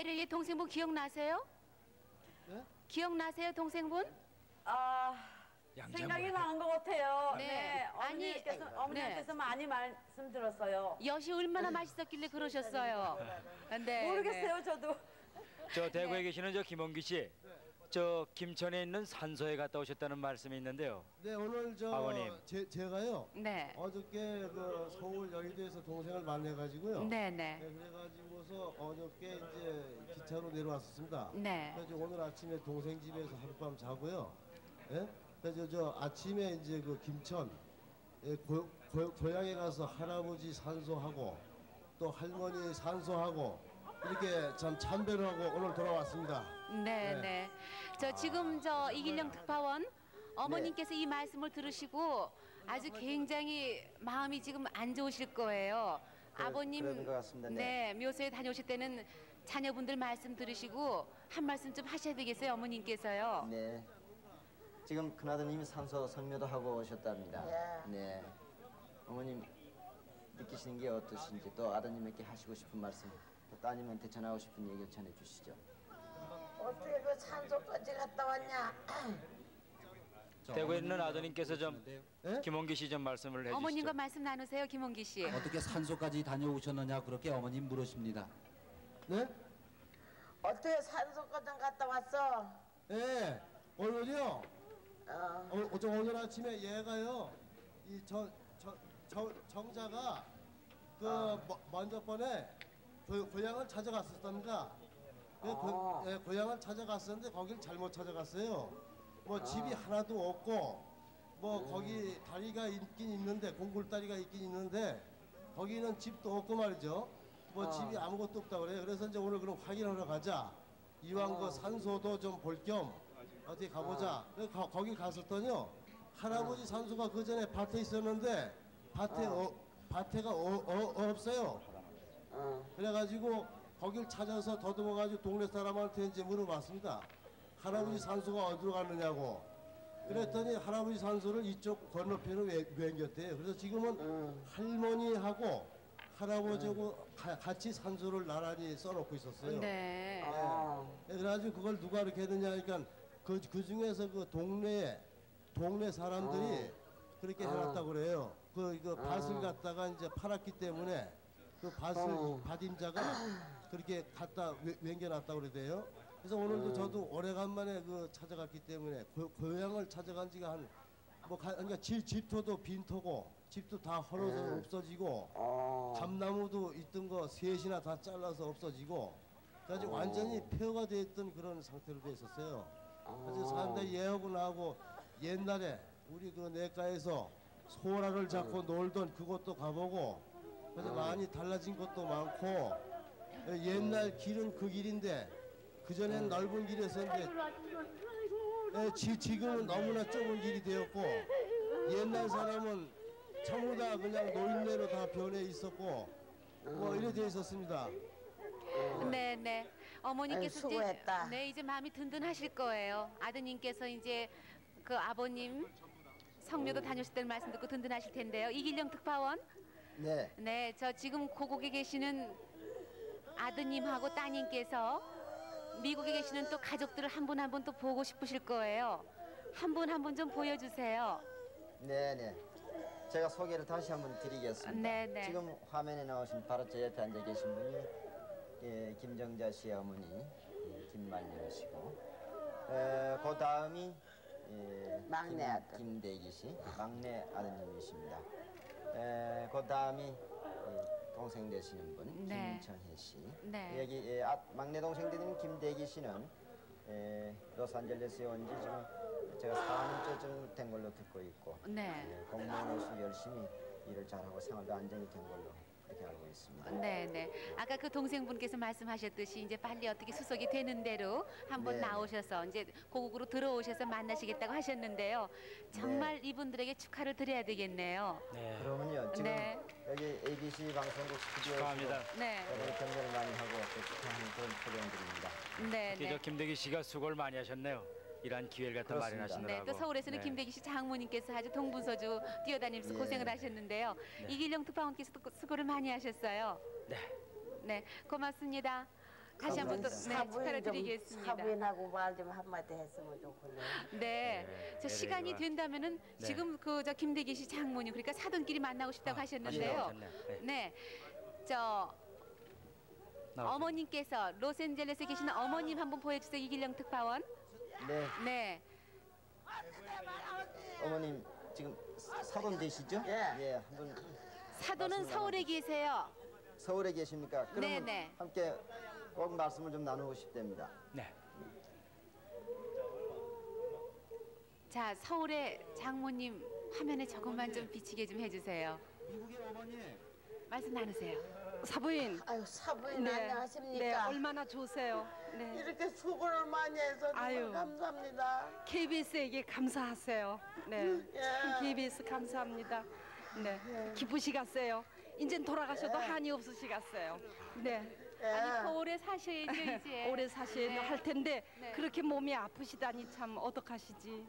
이래 동생분 기억나세요? 네? 기억나세요 동생분? 아 생각이 나는 것 같아요. 네. 네, 아니, 어머니께서 네. 어머니께서 많이 말씀 들었어요. 엿이 얼마나 맛있었길래 그러셨어요. 네, 모르겠어요, 저도. 저 대구에 계시는 저 김원기 씨, 저 김천에 있는 산소에 갔다 오셨다는 말씀이 있는데요. 네 오늘 저 아버님. 제, 제가요 네. 어저께 그 서울 여의도에서 동생을 만나가지고요. 네, 네. 네, 그래가지고서 어저께 이제 기차로 내려왔었습니다. 네. 그래서 오늘 아침에 동생 집에서 하룻밤 자고요. 예? 그래서 저 아침에 이제 그 김천 예, 고, 고, 고향에 가서 할아버지 산소하고 또 할머니 산소하고 이렇게 참 참배를 하고 오늘 돌아왔습니다. 네, 네. 네. 저 지금 저 이길령 특파원 어머님께서 이 말씀을 들으시고 아주 굉장히 마음이 지금 안 좋으실 거예요. 아버님 그런 것 같습니다. 네, 묘소에 다녀오실 때는 자녀분들 말씀 들으시고 한 말씀 좀 하셔야 되겠어요, 어머님께서요. 네. 지금 큰아드님이 산소 성묘도 하고 오셨답니다. 네. 어머님 느끼시는 게 어떠신지 또 아드님에게 하시고 싶은 말씀 또 따님한테 전하고 싶은 얘기 전해 주시죠. 어떻게 그 산소까지 갔다 왔냐? 대구에 있는 아드님께서 좀 예? 김원기 씨 좀 말씀을 해주시죠. 어머님과 말씀 나누세요, 김원기 씨. 어떻게 산소까지 다녀오셨느냐 그렇게 어머님 물으십니다. 네? 어떻게 산소까지 갔다 왔어? 예. 오늘요. 어, 어, 어저 오늘 아침에 얘가요. 이 저 저, 저, 정자가 그 뭐- 먼저 번에 그 고향을 찾아갔었답니 다. 그 고, 예, 고향을 찾아갔었는데 거길 잘못 찾아갔어요. 뭐 집이 하나도 없고 뭐 거기 다리가 있긴 있는데 공굴 다리가 있긴 있는데 거기는 집도 없고 말이죠. 뭐 집이 아무것도 없다 그래요. 그래서 이제 오늘 그럼 확인하러 가자. 이왕 그 산소도 좀 볼 겸 어디 가보자. 거, 거기 갔었더니요. 할아버지 산소가 그 전에 밭에 있었는데 밭에 어, 밭에가 어, 어, 없어요. 그래가지고 거길 찾아서 더듬어가지고 동네 사람한테 이제 물어봤습니다. 할아버지 산소가 어디로 갔느냐고. 그랬더니 할아버지 산소를 이쪽 건너편으로 외- 옮겼대요. 그래서 지금은 할머니하고 할아버지하고 가- 같이 산소를 나란히 써놓고 있었어요. 네. 예, 그래가지고 그걸 누가 이렇게 했느냐 하니까 그, 그 중에서 그 동네에 동네 사람들이 그렇게 해놨다고 그래요. 그 이거 밭을 갖다가 이제 팔았기 때문에 그 밭을 밭임자가 그렇게 갖다 외- 옮겨놨다고 그러대요. 그래서 오늘도 저도 오래간만에 그 찾아갔기 때문에 고, 고향을 찾아간 지가 한 뭐 그러니까 집, 집터도 빈터고 집도 다 헐어서 없어지고 감나무도 있던 거 셋이나 다 잘라서 없어지고 그래가지고 완전히 폐허가 돼 있던 그런 상태로 돼 있었어요. 그래서 사람들이 얘하고 나하고 옛날에 우리 그 내과에서 소라를 잡고 놀던 그것도 가보고 그래서 많이 달라진 것도 많고 옛날 길은 그 길인데 그전엔 넓은 길이었었는데 예, 지, 지금은 너무나 좁은 길이 되었고 옛날 사람은 전부 다 그냥 노인네로 다 변해 있었고 뭐 이래 돼 있었습니다. 네, 네. 어머니께서 아유, 수고했다. 이제 네, 이제 마음이 든든하실 거예요. 아드님께서 이제 그 아버님 성묘도 다녀오실 때 말씀 듣고 든든하실 텐데요. 이길령 특파원. 네. 네, 저 지금 고국에 계시는 아드님하고 따님께서 미국에 계시는 또 가족들을 한 분 한 분 또 보고 싶으실 거예요. 한 분 한 분 좀 보여주세요. 네, 네. 제가 소개를 다시 한번 드리겠습니다. 네, 네. 지금 화면에 나오신 바로 제 옆에 앉아 계신 분이 예, 김정자 씨의 어머니 예, 김말년 씨고 에, 그 다음이 예, 막내 김, 아들. 김대기 씨 막내 아드님이십니다. 에, 그 다음이 예, 동생 되시는 분 네. 김정혜 씨. 네. 여기 예, 아, 막내 동생 되는 김대기 씨는 에, 로스안젤레스에 온 지 지금 제가 4년째 된 걸로 듣고 있고 네. 예, 공무원으로서 열심히 일을 잘하고 생활도 안정이 된 걸로 그렇게 알고 있습니다. 네, 네. 아까 그 동생분께서 말씀하셨듯이 이제 빨리 어떻게 수속이 되는 대로 한번 네. 나오셔서 이제 고국으로 들어오셔서 만나시겠다고 하셨는데요. 정말 이분들에게 축하를 드려야 되겠네요. 네. 그러면요 지금 네. 여기 ABC 방송국 스튜디오에서 축하합니다. 네. 여러분 경례를 많이 하고 또 축하하는 그런 프로그램들입니다. 네, 네. 김대기 씨가 수고를 많이 하셨네요. 이러한 기회를 갖다 그렇습니다. 마련하시느라고. 네, 또 서울에서는 네. 김대기 씨 장모님께서 아주 동분서주 뛰어다니면서 예. 고생을 하셨는데요. 이길령 특파원께서도 수고를 많이 하셨어요. 네. 네, 고맙습니다. 다시 한번 또 네, 축하를 드리겠습니다. 사부인하고 말 좀 한마디 했으면 좋겠네요. 네, 네, 저 시간이 내려가. 된다면은 네. 지금 그 저 김대기 씨 장모님 그러니까 사돈끼리 만나고 싶다고 아, 하셨는데요. 나오셨네. 네. 네, 저 나오세요. 어머님께서 로스앤젤레스에 계시는 어머님 한번 보여주세요 이길령 특파원. 네, 네, 어머님 지금 사- 사돈 되시죠? 예. 예, 한번 사돈은 말씀 서울에 계세요. 서울에 계십니까? 그러면 네, 네. 함께 꼭 말씀을 좀 나누고 싶답니다. 네. 자, 서울의 장모님 화면에 저것만 좀 비치게 좀 해주세요. 미국의 어머니 말씀 나누세요. 사부인. 아유 사부인 네. 안녕하십니까? 네, 얼마나 좋으세요. 네. 이렇게 수고를 많이 해서 정말 아유. 감사합니다. KBS에게 감사하세요. 네. 예. 참 KBS 감사합니다. 네. 기쁘시갔어요. 이젠 돌아가셔도 한이 없으시갔어요. 네. 예. 아니 더 오래 사셔야죠 이제. 오래 사셔야 네. 할 텐데 네. 그렇게 몸이 아프시다니 참 어떡하시지.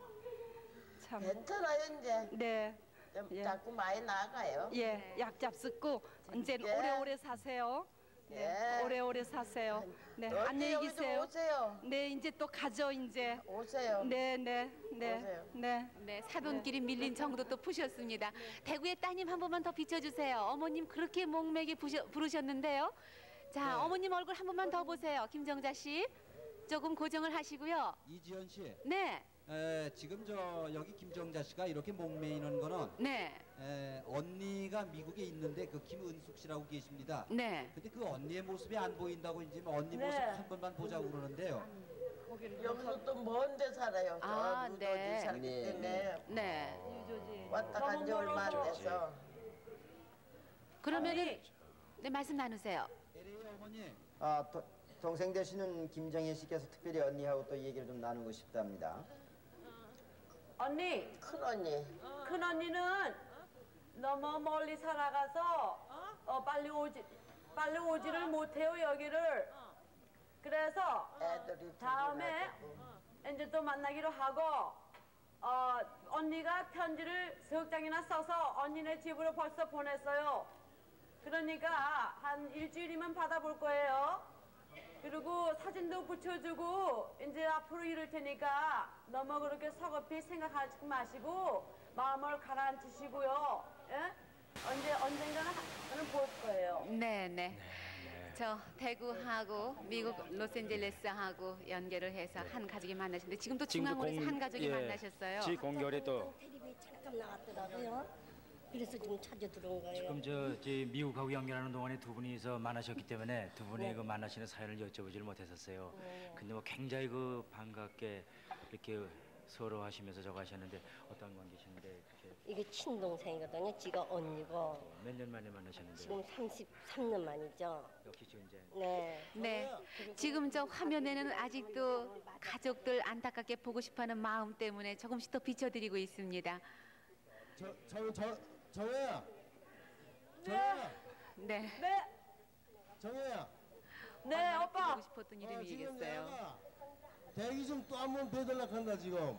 참. 괜찮아요 이제 네. 좀 예. 자꾸 많이 나가요. 예. 약 잡수고 이젠 예. 오래오래 사세요. 네. 예. 오래오래 사세요. 네. 안녕히 계세요. 오세요. 네, 이제 또 가죠, 이제. 오세요. 네, 네, 네, 오세요. 네. 네, 사돈끼리 밀린 정도 또 푸셨습니다. 대구의 따님 한 번만 더 비춰주세요. 어머님 그렇게 목매게 부셔, 부르셨는데요. 자, 어머님 얼굴 한 번만 더 보세요. 김정자 씨. 조금 고정을 하시고요. 이지연 씨, 네, 에, 지금 저 여기 김정자 씨가 이렇게 목매이는 거는 네, 에, 언니가 미국에 있는데 그 김은숙 씨라고 계십니다. 네. 근데 그 언니의 모습이 안 보인다고 이제 뭐 언니 모습 네. 한 번만 보자고 그러는데요. 여기서 또 먼데 살아요. 아, 저 네. 누더지 살기 네. 때문에 네. 왔다 간 지 얼마 안 돼서 그러면은 네 말씀 나누세요. LA 어머니, 아, 도- 동생 되시는 김정혜 씨께서 특별히 언니하고 또 얘기를 좀 나누고 싶답니다. 언니, 큰 언니 큰 언니는 너무 멀리 살아가서 어, 빨리 오지 빨리 오지를 못해요 여기를. 그래서 애들이 다음에 이제 또 만나기로 하고 어, 언니가 편지를 서극장이나 써서 언니네 집으로 벌써 보냈어요. 그러니까 한 일주일이면 받아볼 거예요. 그리고 사진도 붙여주고 이제 앞으로 이럴 테니까 너무 그렇게 서글피 생각하지 마시고 마음을 가라앉히시고요. 예? 언제 언젠가는 한- 볼 거예요. 네, 네. 저 대구하고 미국 로스앤젤레스하고 연결을 해서 한 가족이 만나셨는데 지금도 지금도 중앙홀에서 공- 한 가족이 예, 만나셨어요. 지 공결에 또 텔레비에 잠깐 나왔더라고요. 그래서 지금 찾아 들어온 거예요. 지금 저, 저 미국하고 연결하는 동안에 두 분이서 만나셨기 때문에 두 분의 그 만나시는 사연을 여쭤보지를 못했었어요. 근데 뭐 굉장히 그 반갑게 이렇게 서로 하시면서 저거 하셨는데 어떤 관계신데 이게 친동생이거든요. 지가 언니고 몇 년 만에 만나셨는데 지금 33년 만이죠. 역시 지금 이제 네. 네. 지금 저 화면에는 아직도 가족들 안타깝게 보고 싶어하는 마음 때문에 조금씩 더 비춰드리고 있습니다. 저 저 저 정혜야 정혜야 네. 네, 정혜야 네 얼마나 오빠. 보고 싶었던 어, 지금 이름이겠어요. 내가 대기 좀 또 한 번 배달락 한다 지금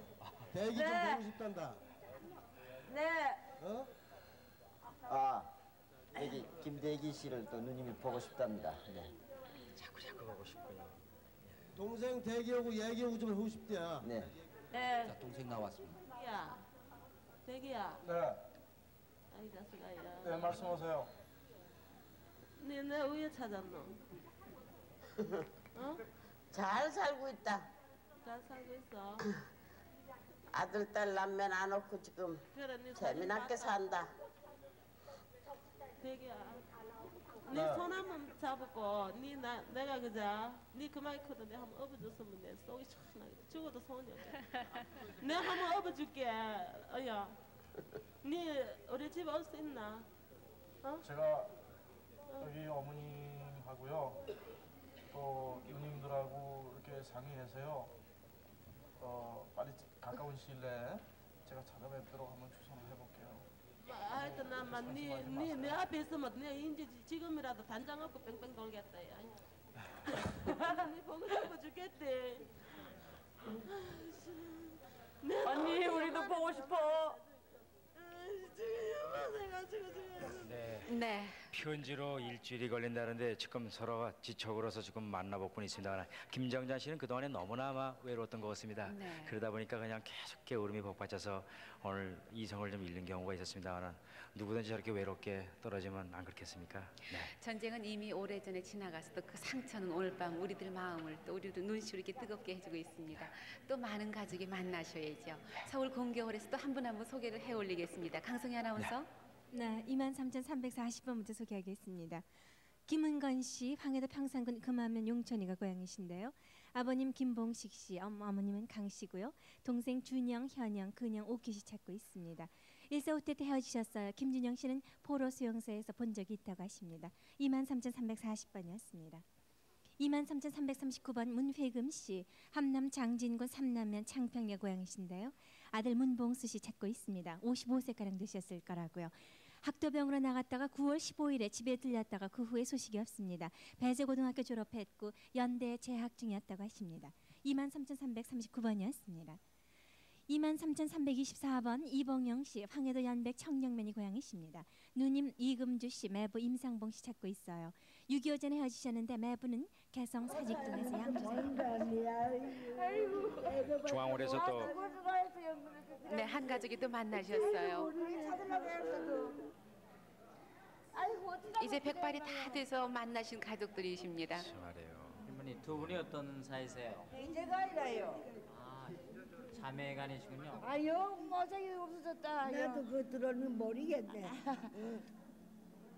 대기 좀 네. 보고 싶단다 네, 어? 아, 여기 김대기 씨를 또 누님이 보고 싶답니다. 네. 자꾸 자꾸 가고 싶군요. 동생 대기하고 얘기하고 좀 하고 싶대야 네. 네. 자 동생 나왔습니다. 야, 대기야. 네, 아이 자식아야. 네 말씀하세요. 니내 왜 찾았노? 어? 잘 살고 있다. 잘 살고 있어. 아들 딸 남면 안 없고 지금 그래, 니 재미나게 산다. 대기야. 니 네. 손 한번 잡고, 니 나, 내가 그자, 니 그만 크다. 내 한번 업어줬으면 내 속이 시원하게. 죽어도 손이 없어. 내 한번 업어줄게. 어야. 니 우리 집에 올수 있나? 제가 여기 어머님하고요, 또 누님들하고 이렇게 상의해서요. 어 빨리 가까운 시일 내에 제가 찾아뵙도록 한번 추천을 해볼게요. 하여튼 나만 니, 니, 내 앞에 있으면 내 지- 지금이라도 단장 없고 뺑뺑 돌겠다. 야. 니 보고 싶어 죽겠대. 언니 우리도 보고 싶어. 네. 네. 편지로 일주일이 걸린다는데 지금 서로가 지쳐걸어서 지금 만나볼 분이 있습니다. 김정자 씨는 그동안에 너무나 아마 외로웠던 것 같습니다. 네. 그러다 보니까 그냥 계속 게으름이 복받쳐서 오늘 이성을 좀 잃는 경우가 있었습니다만 누구든지 저렇게 외롭게 떨어지면 안 그렇겠습니까? 네. 전쟁은 이미 오래전에 지나가서도 그 상처는 오늘 밤 우리들 마음을 또 우리들 눈시로 이렇게 뜨겁게 해주고 있습니다. 또 많은 가족이 만나셔야죠. 서울 공개홀에서 또 한 분 한 분 소개를 해 올리겠습니다. 강성희 아나운서. 네, 23,340번부터 소개하겠습니다. 김은건 씨, 황해도 평산군 금화면 용천이가 고향이신데요. 아버님 김봉식 씨, 엄, 어머 님은 강 씨고요. 동생 준영, 현영, 근영, 오키 씨 찾고 있습니다. 일사후퇴 때 헤어지셨어요. 김준영 씨는 포로 수용소에서 본 적이 있다고 하십니다. 23,340번이었습니다. 23,339번 문회금 씨, 함남 장진군 삼남면 창평의 고향이신데요. 아들 문봉수 씨 찾고 있습니다. 55세가량 되셨을 거라고요. 학도병으로 나갔다가 9월 15일에 집에 들렸다가 그 후에 소식이 없습니다. 배제고등학교 졸업했고 연대에 재학 중이었다고 하십니다. 23,339번이었습니다. 23,324번 이봉영 씨, 황해도 연백 청령면이 고향이십니다. 누님 이금주 씨, 매부 임상봉 씨 찾고 있어요. 6.25 전에 헤어지셨는데 매부는 개성 사직동에서 양주사 중앙홀에서 또 네, 한 가족이 또 만나셨어요. 이제 백발이 다 돼서 만나신 가족들이십니다. 말이에요. 할머니 두 분이 어떤 사이세요? 이제가 아니라요. 아, 자매간이시군요. 아유 모자기 없어졌다. 나도 그거 들었는 모르겠네.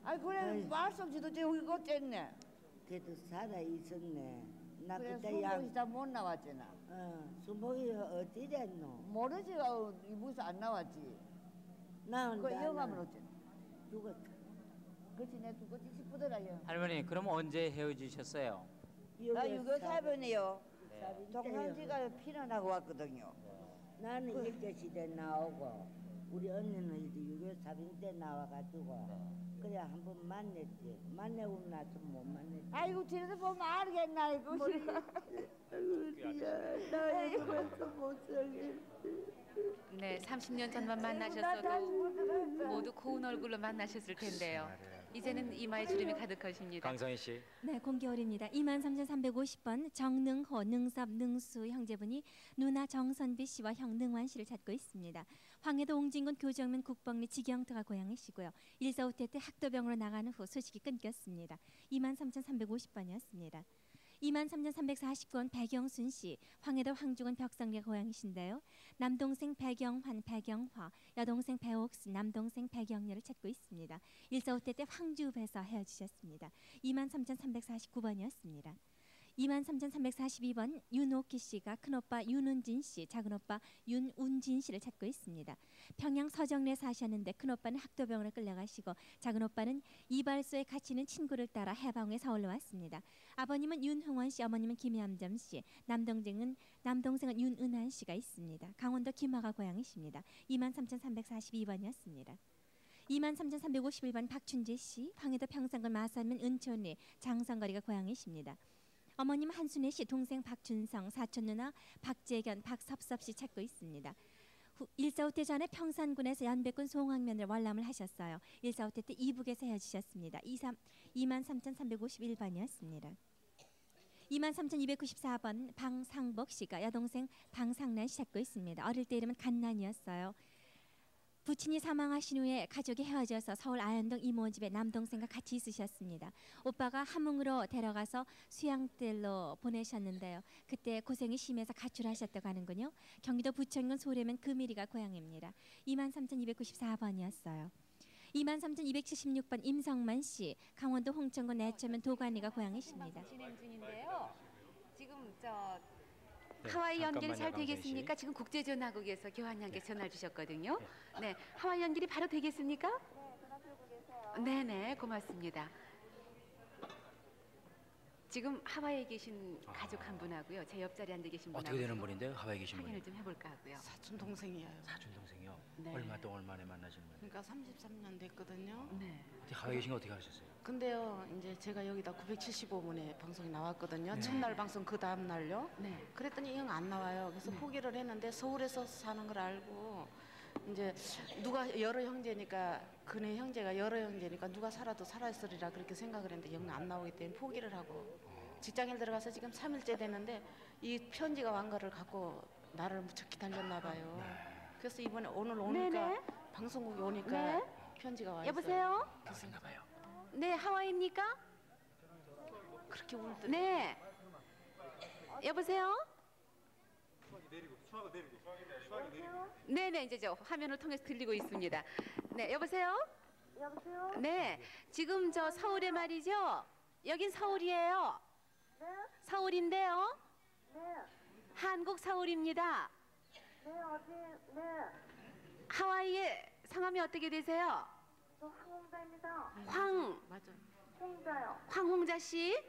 아 그래 말썽지도 저기 어쨌네. 그래도 살아 있었네. 나 그래, 그때 약. 수목이 다못 나왔잖아. 어, 수목이 어디 됐노? 모르지 어, 이부에서 안 나왔지. 나온 그 영감은 어쨌나? 죽었다. 그렇지 내 죽었지 싶더라 요. 할머니 그럼 언제 헤어지셨어요? 나 유교 사변이요. 네. 동산지가 피난하고 왔거든요. 나는 일제 시대 나오고 우리 언니는 이제 유교 사병 때 나와가지고 그래 한 번 만났지. 만나고 나서 못 만났지. 아이고 뒤에서 보면 알겠나 이거. 나 이거 벌써 못 살겠어. 네, 30년 전만 만나셨어도 모두 고운 얼굴로 만나셨을 텐데요. 이제는 이마에 주름이 가득하십니다. 강성희 씨. 네, 공개월입니다. 23,350번 정능호, 능섭, 능수 형제분이 누나 정선비 씨와 형 능환 씨를 찾고 있습니다. 황해도 옹진군 교정면 국방리 지경터가 고향이시고요. 일사후퇴 때 학도병으로 나가는 후 소식이 끊겼습니다. 23,350번이었습니다. 23,340번 백영순 씨, 황해도 황중원 벽상리 고향이신데요. 남동생 백영환, 백영화, 여동생 배옥수, 남동생 백영녀를 찾고 있습니다. 일사후퇴 때 황주읍에서 헤어지셨습니다. 23,349번이었습니다. 23,342번 윤옥희 씨가 큰오빠 윤은진 씨, 작은오빠 윤운진 씨를 찾고 있습니다. 평양 서정리에 사셨는데 큰오빠는 학도병으로 끌려가시고 작은오빠는 이발소에 갇히는 친구를 따라 해방에 서울로 왔습니다. 아버님은 윤흥원 씨, 어머님은 김현점 씨, 남동생은 남동생은 윤은한 씨가 있습니다. 강원도 김화가 고향이십니다. 23,342번이었습니다. 23,351번 박춘재 씨, 황해도 평산군 마산면 은촌리 장성거리가 고향이십니다. 어머님 한순애 씨, 동생 박준성, 사촌 누나 박재견, 박섭섭 씨 찾고 있습니다. 후, 일사후퇴 전에 평산군에서 연백군 송황면을 월남을 하셨어요. 일사후퇴 때 이북에서 헤어지셨습니다. 23, 23,351번이었습니다. 23,294번 방상복 씨가 여동생 방상란 씨 찾고 있습니다. 어릴 때 이름은 간난이었어요. 부친이 사망하신 후에 가족이 헤어져서 서울 아현동 이모 집에 남동생과 같이 있으셨습니다. 오빠가 함흥으로 데려가서 수양뜰로 보내셨는데요. 그때 고생이 심해서 가출하셨다고 하는군요. 경기도 부천군 소래면 금일이가 고향입니다. 23,294번이었어요. 23,276번 임성만 씨, 강원도 홍천군 내천면 도관이가 고향이십니다. 진행 중인데요. 지금 저 네, 하와이 연결이 잘 잠깐만요, 강성희 씨. 되겠습니까? 지금 국제전화국에서 교환연계 전화 주셨거든요. 네, 하와이 연결이 바로 되겠습니까? 네, 네, 고맙습니다. 지금 하와이에 계신 가족 한 분하고요, 제 옆자리에 앉아 계신 분하고 어떻게 되는 분인데요? 하와이에 계신 분이? 확인을 좀 해볼까 하고요. 사촌 동생이에요. 사촌 동생이요. 네. 얼마 동안 만에 만나신 분이에요? 그러니까 33년 됐거든요. 네. 어떻게 하와이에 계신 거 어떻게 하셨어요? 근데요, 이제 제가 여기다 975분에 방송이 나왔거든요. 네. 첫날 방송 그 다음 날요. 네. 그랬더니 영안 나와요. 그래서 포기를 했는데 서울에서 사는 걸 알고 이제 누가 여러 형제니까 그네 형제가 여러 형제니까 누가 살아도 살아있으리라 그렇게 생각을 했는데 영 안 나오기 때문에 포기를 하고 직장에 들어가서 지금 3일째 되는데 이 편지가 완 거를 갖고 나를 무척 기다렸나 봐요. 그래서 이번에 오늘 오니까 네네. 방송국에 오니까 네. 편지가 와 있어요. 여보세요? 그래서 봐요. 네, 하와이입니까? 그렇게 울 때. 네. 여보세요? 네, 네, 이제 저 화면을 통해서 들리고 있습니다. 네, 여보세요? 여보세요? 네, 지금 저 서울에 말이죠. 여긴 서울이에요. 네? 서울인데요. 네. 한국 서울입니다. 네, 어디, 네. 하와이의 성함이 어떻게 되세요? 저 황홍자입니다. 황 맞아. 홍자요. 황홍자 씨.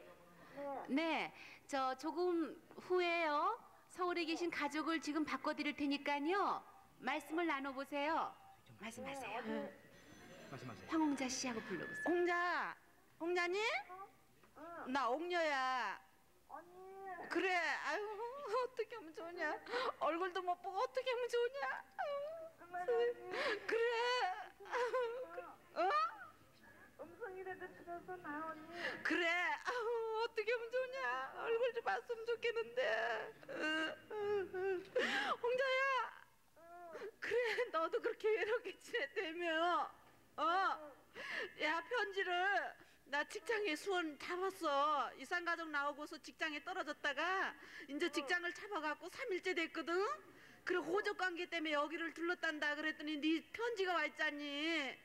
네. 네, 저 조금 후에요. 서울에 계신 가족을 지금 바꿔드릴 테니까요. 말씀을 나눠보세요. 말씀하세요. 네. 말씀하세요. 황홍자 씨하고 불러보세요. 홍자, 홍자님? 나 옥녀야. 언니. 그래, 아유 어떻게 하면 좋냐? 얼굴도 못 보고 어떻게 하면 좋냐? 아유, 그래, 아유, 어? 음성이라도 들어서 나, 언니. 그래, 아유 어떻게 하면 좋냐? 얼굴 좀 봤으면 좋겠는데. 어, 어, 어. 홍자야, 그래, 너도 그렇게 외롭게 지냈다며? 어? 야 편지를 나 직장에 수원 잡았어 이산 가족 나오고서 직장에 떨어졌다가 이제 직장을 잡아갖고 3일째 됐거든 그래 호적 관계 때문에 여기를 둘렀단다 그랬더니 네 편지가 와 있잖니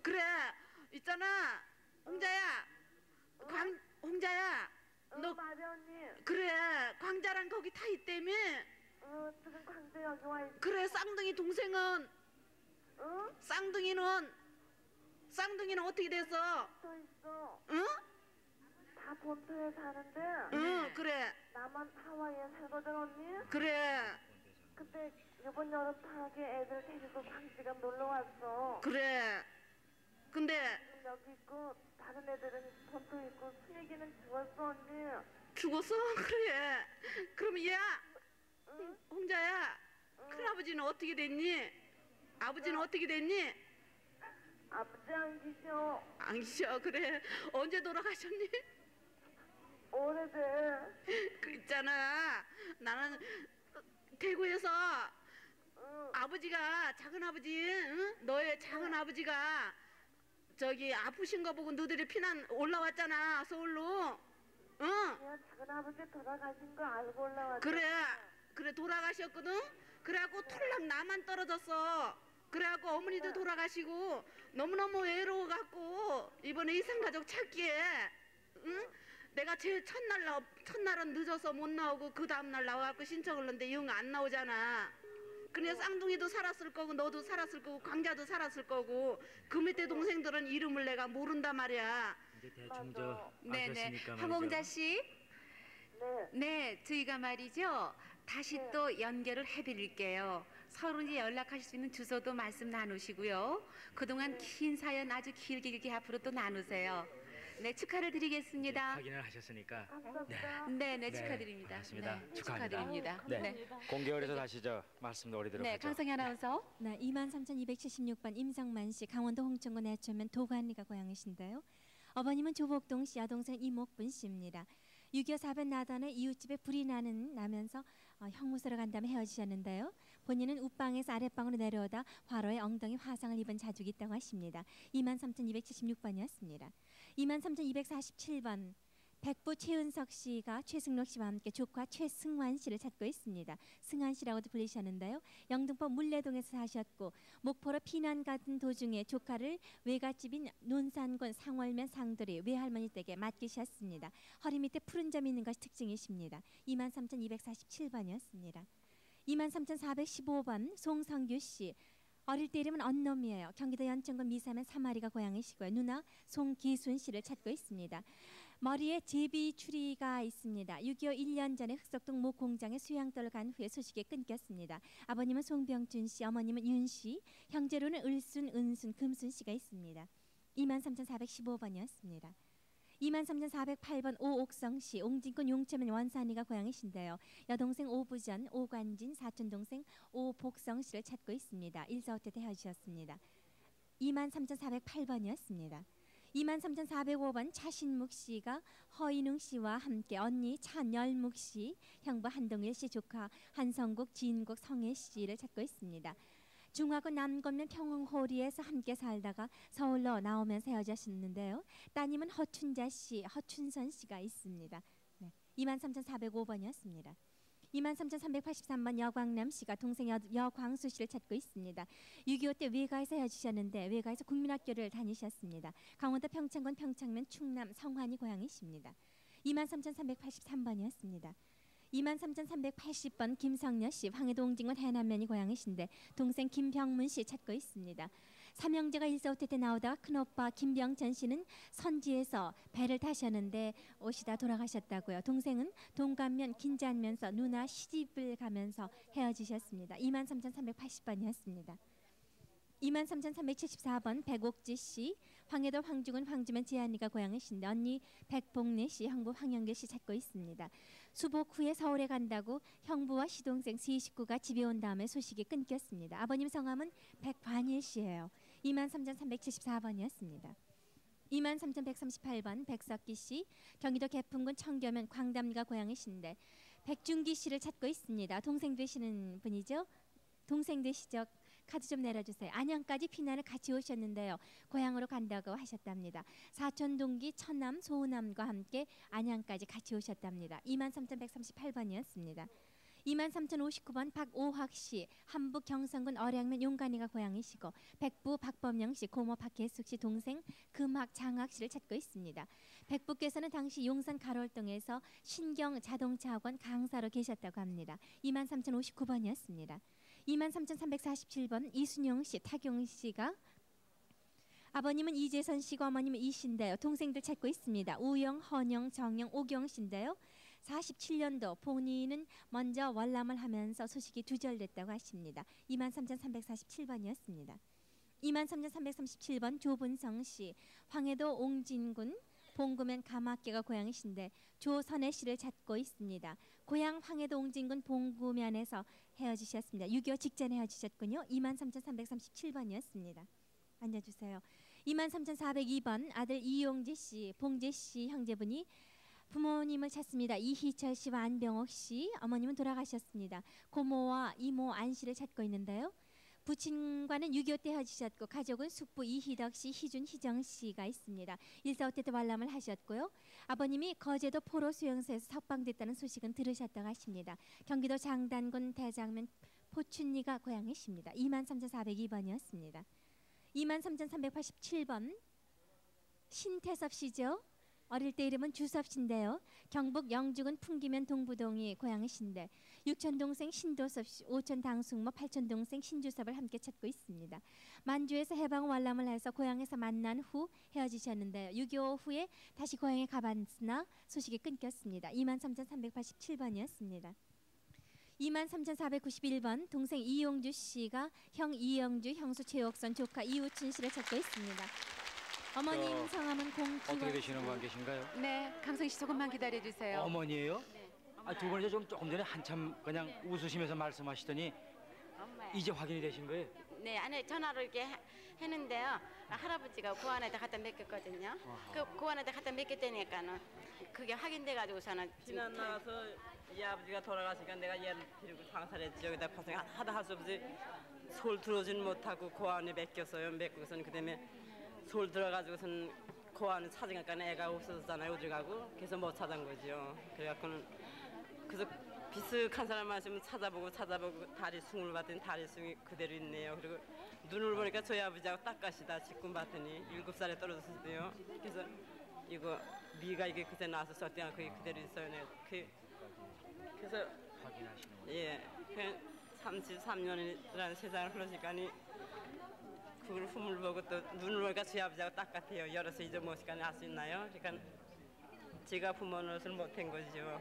그래 있잖아 홍자야 광 홍자야 너 맞아, 언니. 그래 광자랑 거기 타 있다며 어, 지금 광주 여기 와 있어. 그래 쌍둥이 동생은 응? 쌍둥이는 쌍둥이는 어떻게 됐어? 또 있어. 응? 다 본토에 사는데. 응 그래 나만 하와이에 살거든, 언니. 그래 그때 이번 여름 방학에 애들 데리고 광주가 놀러 왔어. 그래 근데 여기 있고 다른 애들은 본토 있고 수익이는 죽었어, 언니. 죽었어? 그래 그럼 야 홍자야 큰아버지는 어떻게 됐니? 아버지는 어떻게 됐니? 아버지 안 계셔. 안 계셔 그래 언제 돌아가셨니? 오래돼. 그 있잖아 나는 대구에서 아버지가 작은 아버지 응? 너의 작은 아버지가 저기 아프신 거 보고 너들이 피난 올라왔잖아 서울로. 응 내가 작은 아버지 돌아가신 거 알고 올라왔어. 그래 그래 돌아가셨거든? 그래갖고 털락 나만 떨어졌어. 그래갖고 어머니도 돌아가시고 너무너무 외로워갖고 이번에 이산가족 찾기에 응? 내가 제일 첫날 나 첫날은 늦어서 못 나오고 그 다음날 나와갖고 신청을 했는데 영 안 나오잖아 그래 쌍둥이도 살았을 거고 너도 살았을 거고 광자도 살았을 거고 그 밑에 동생들은 이름을 내가 모른단 말이야 이제 대충 저 네네. 아셨으니까 말이죠. 황홍자 씨. 네. 네, 저희가 말이죠. 다시 또 연결을 해드릴게요. 서로 이제 연락하실 수 있는 주소도 말씀 나누시고요. 그동안 긴 사연 아주 길게 길게 앞으로 또 나누세요. 네, 축하를 드리겠습니다. 확인을 하셨으니까. 네. 네, 네, 축하드립니다. 반갑습니다. 네, 축하합니다. 축하드립니다. 네. 네. 공개월에서 다시 저 말씀도 드리도록 네, 하죠. 강성희 아나운서. 네, 23,276번 임성만 씨, 강원도 홍천군 내초면 도관리가 고향이신데요. 어머님은 조복동 씨, 여동생 이목분 씨입니다. 6.25 사변 나단에 이웃집에 불이 나는 나면서 어, 형무소로 간 다음에 헤어지셨는데요. 본인은 웃방에서 아랫방으로 내려오다 화로에 엉덩이 화상을 입은 자족이 있다고 하십니다. 23,276번이었습니다. 23,247번 백부 최은석 씨가 최승록 씨와 함께 조카 최승환 씨를 찾고 있습니다. 승환 씨라고도 불리셨는데요. 영등포 물레동에서 사셨고 목포로 피난 가던 도중에 조카를 외갓집인 논산군 상월면 상돌이 외할머니 댁에 맡기셨습니다. 허리 밑에 푸른 점이 있는 것이 특징이십니다. 23,247번이었습니다. 23,415번 송성규 씨 어릴 때 이름은 언놈이에요. 경기도 연천군 미사면 사마리가 고향이시고요. 누나 송기순 씨를 찾고 있습니다. 머리에 제비 추리가 있습니다. 6.25 1년 전에 흑석동 모 공장에 수양떨 간 후에 소식이 끊겼습니다. 아버님은 송병준 씨, 어머님은 윤 씨, 형제로는 을순, 은순, 금순 씨가 있습니다. 23,415번이었습니다. 23,408번 오옥성 씨, 옹진군 용천면 원산이가 고향이신데요. 여동생 오부전, 오관진, 사촌동생 오복성 씨를 찾고 있습니다. 일사후퇴 헤어지셨습니다. 23,408번이었습니다. 23,405번 차신묵 씨가 허인웅 씨와 함께 언니 찬열묵 씨, 형부 한동일 씨 조카 한성국, 지인국, 성혜 씨를 찾고 있습니다. 중화구 남건면 평흥호리에서 함께 살다가 서울로 나오면서 헤어졌는데요. 따님은 허춘자 씨, 허춘선 씨가 있습니다. 네. 23,405번이었습니다. 23,383번 여광남 씨가 동생 여, 여광수 씨를 찾고 있습니다. 6.25 때 외가에서 헤어지셨는데 외가에서 국민학교를 다니셨습니다. 강원도 평창군 평창면 충남 성환이 고향이십니다. 23,383번이었습니다. 23,380번 김성녀 씨, 황해동 진군 해남면이 고향이신데 동생 김병문 씨 찾고 있습니다. 삼형제가 일사후퇴 때 나오다가 큰오빠 김병천 씨는 선지에서 배를 타셨는데 오시다 돌아가셨다고요. 동생은 동감면 긴장면서 누나 시집을 가면서 헤어지셨습니다. 23,380번이었습니다. 23,374번 백옥지 씨, 황해도 황중은 황주면 지한이가 고향이신데 언니 백봉래 씨, 형부 황영길 씨 찾고 있습니다. 수복 후에 서울에 간다고 형부와 시동생 세 식구가 집에 온 다음에 소식이 끊겼습니다. 아버님 성함은 백관일 씨예요. 23,374번이었습니다. 23,138번 백석기 씨, 경기도 개풍군 청교면 광담리가 고향이신데 백준기 씨를 찾고 있습니다. 동생 되시는 분이죠? 동생 되시죠? 카드 좀 내려주세요. 안양까지 피난을 같이 오셨는데요. 고향으로 간다고 하셨답니다. 사촌 동기 천남 소남과 함께 안양까지 같이 오셨답니다. 23,138번이었습니다. 23,059번 박오학 씨, 한북 경성군 어량면 용간이가 고향이시고 백부 박범영 씨, 고모 박혜숙 씨 동생 금학 장학 씨를 찾고 있습니다. 백부께서는 당시 용산 가롤동에서 신경 자동차학원 강사로 계셨다고 합니다. 23,059번이었습니다. 23,347번 이순영 씨, 타경 씨가 아버님은 이재선 씨고 어머님은 이신데요. 동생들 찾고 있습니다. 우영, 헌영, 정영, 오경 씨인데요. 47년도 본인은 먼저 월남을 하면서 소식이 두절됐다고 하십니다. 23,347번이었습니다. 23,337번 조분성 씨, 황해도 옹진군 봉구면 가마께가 고향이신데 조선혜 씨를 찾고 있습니다. 고향 황해도 옹진군 봉구면에서 헤어지셨습니다. 6.25 직전에 헤어지셨군요. 23,337번이었습니다. 앉아주세요. 23,402번 아들 이용재 씨, 봉재 씨 형제분이 부모님을 찾습니다. 이희철 씨와 안병옥 씨, 어머님은 돌아가셨습니다. 고모와 이모 안 씨를 찾고 있는데요. 부친과는 6.25때 헤어지셨고 가족은 숙부 이희덕 씨, 희준, 희정 씨가 있습니다. 일사후퇴 때 관람을 하셨고요. 아버님이 거제도 포로 수용소에서 석방됐다는 소식은 들으셨다고 하십니다. 경기도 장단군 대장면 포춘리가 고향이십니다. 23,402번이었습니다. 23,387번 신태섭 씨죠. 어릴 때 이름은 주섭 씨인데요. 경북 영주군 풍기면 동부동이 고향이신데 육촌 동생 신도섭 씨, 오촌 당숙모, 팔촌 동생 신주섭을 함께 찾고 있습니다. 만주에서 해방 월남을 해서 고향에서 만난 후 헤어지셨는데요. 6.25 후에 다시 고향에 가봤으나 소식이 끊겼습니다. 23,387번이었습니다. 23,491번 동생 이용주 씨가 형 이영주, 형수 최옥선, 조카 이우춘 씨를 찾고 있습니다. 어머님 저, 성함은 공기원 어떻게 되시는 관계신가요? 네, 강성 씨 조금만 기다려 주세요. 어머니예요? 아, 두 분이 좀 조금 전에 한참 그냥 웃으시면서 말씀하시더니 이제 확인이 되신 거예요? 네, 안에 전화로 이렇게 하- 했는데요. 할아버지가 고안에다 갖다 맡겼거든요. 그 고안에다 갖다 맡겼다니까는 그게 확인돼가지고서는 지금 피난 나가서 이 아버지가 돌아가시니까 내가 얘를 데리고 상살했지 여기다 고생 하다 할 수 없이 서울 들어오진 못하고 고안에 맡겼어요 맡고선 그다음에 서울 들어가지고선 고안을 찾으니까 애가 없어졌잖아요 어디 가고. 그래서 못 찾은 거지요 그래갖고는 그래서 비슷한 사람 마시면 찾아보고 찾아보고 다리 숭을 봤더니 다리 숭이 그대로 있네요. 그리고 눈을 보니까 저희 아버지하고 딱 가시다 직군 봤더니. 일곱 살에 떨어졌어요. 그래서 이거 미가 이게 그때 나와서 저때가 그게 그대로 있어요. 네. 그, 그래서 확인하시는 예, 그 33년이라는 세상을 흘러시가니 그걸 흠을 보고 또 눈을 보니까 저희 아버지하고 딱 같아요. 열어서 잊어먹으니까 알수 있나요? 그러니까 제가 부모 노릇을 못한 거죠.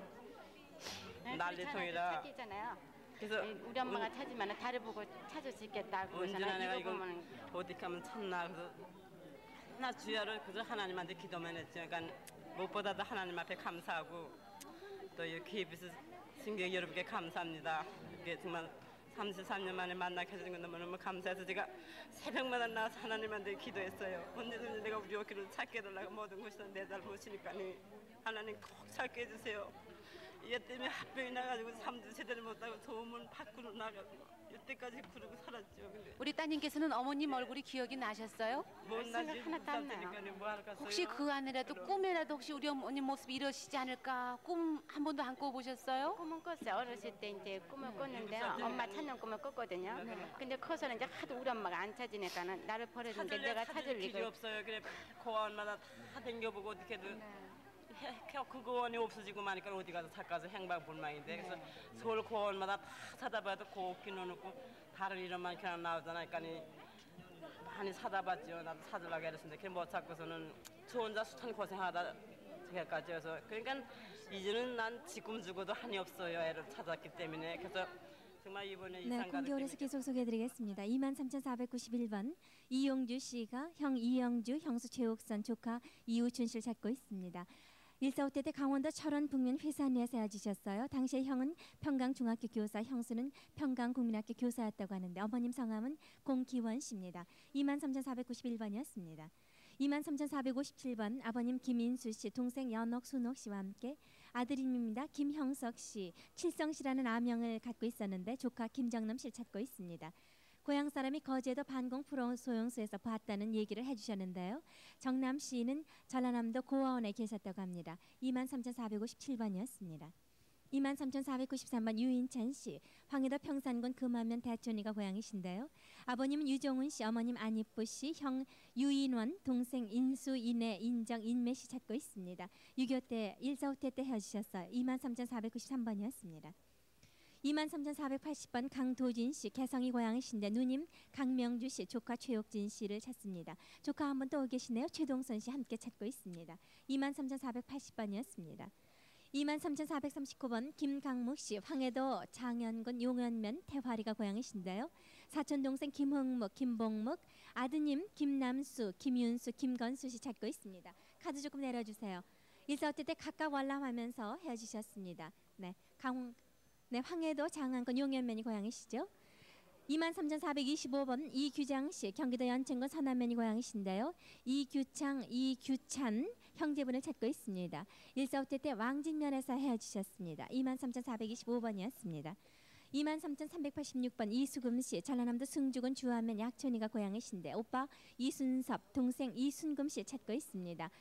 난리통이라. 찾기잖아요. 그래서 우리 엄마가 찾으면 다리 보고 찾을 수 있겠다고 언제나 내가 이거 보면 어디 가면 찾나 그래서 하나 주야를 그저 하나님한테 기도만 했죠. 그러니까 무엇보다도 하나님 앞에 감사하고 또 이렇게 KBS 승객 여러분께 감사합니다. 이렇게 정말 33년 만에 만나게 해주는 건 너무너무 감사해서 제가 새벽마다 나와서 하나님한테 기도했어요. 언제든지 내가 우리 오기를 찾게 해달라고 모든 곳에서 내 잘못이니까니 하나님 꼭 찾게 해주세요. 얘 때문에 합병이 나가지고 삶도 제대로 못하고 소문 밖으로 나가고 이때까지 그러고 살았죠. 근데 우리 따님께서는 어머님 얼굴이 기억이 나셨어요? 못 나지 하나도 안 나요. 뭐 혹시 그 안에라도 꿈에라도 혹시 우리 어머님 모습이 이러시지 않을까 꿈 한 번도 안 꿔보셨어요? 꿈은 꿨어요. 어렸을 때 이제 꿈을 꿨는데요. 엄마 찾는 꿈을 꿨거든요. 근데 커서는 이제 하도 우리 엄마가 안 찾으니까는 나를 버렸는데 내가 찾을 리가 없어요. 그래 고원마다 다 댕겨보고 어떻게든 해- 그- 그 고원이 없어지고 마니까 어디 가서 찾가서 행방불망인데 그래서 서울 고원마다 다 찾아봐도 곱기는 없고 다른 이름만 그냥 나오잖아요. 그러니까 많이 찾아봤죠. 나도 찾으려고 했는데 그못 찾고서는 저 혼자 수천 고생하다 저기까지 해서 그러니까 이제는 난 지금 죽어도 한이 없어요. 애를 찾았기 때문에 그래서 정말 이번에 네, 공개홀에서 계속 소개해드리겠습니다. 23,491번 이용주 씨가 형 이영주, 형수 최옥선, 조카 이우춘 씨를 찾고 있습니다. 145때 때 강원도 철원 북면 회산리에서 헤어지셨어요. 당시에 형은 평강중학교 교사, 형수는 평강국민학교 교사였다고 하는데 어머님 성함은 공기원 씨입니다. 23,491번이었습니다. 23,457번 아버님 김인수 씨, 동생 연옥 순옥 씨와 함께 아들입니다. 김형석 씨, 칠성 씨라는 아명을 갖고 있었는데 조카 김정남 씨를 찾고 있습니다. 고향 사람이 거제도 반공 프로 소용소에서 봤다는 얘기를 해주셨는데요. 정남 씨는 전라남도 고아원에 계셨다고 합니다. 23,457번이었습니다. 23,493번 유인찬 씨, 황해도 평산군 금하면 대천이가 고향이신데요. 아버님은 유종훈 씨, 어머님 안이쁘 씨, 형 유인원, 동생 인수, 인애, 인정, 인매 씨 찾고 있습니다. 6.25 때, 145때 때 헤어지셨어요. 23,493번이었습니다. 23,480번 강도진 씨, 개성이 고향이신데 누님 강명주 씨, 조카 최옥진 씨를 찾습니다. 조카 한분또 계시네요. 최동선 씨 함께 찾고 있습니다. 23,480번이었습니다. 23,439번 김강묵 씨, 황해도 장현군 용현면 태화리가 고향이신데요. 사촌 동생 김흥묵, 김봉묵, 아드님 김남수, 김윤수, 김건수 씨 찾고 있습니다. 카드 조금 내려주세요. 일사오때 때 각각 월남하면서 헤어지셨습니다. 네, 강 네, 황해도 장안군 용현면이 고향이시죠. 23,425번 이규장 씨 경기도 연천군 서남면이 고향이신데요. 이규창, 이규찬 형제분을 찾고 있습니다. 145때 때 왕진면에서 헤어지셨습니다. 23,425번이었습니다. 23,386번 이수금 씨 전라남도 승주군 주안면 약촌이가 고향이신데 오빠 이순섭 동생 이순금 씨 찾고 있습니다.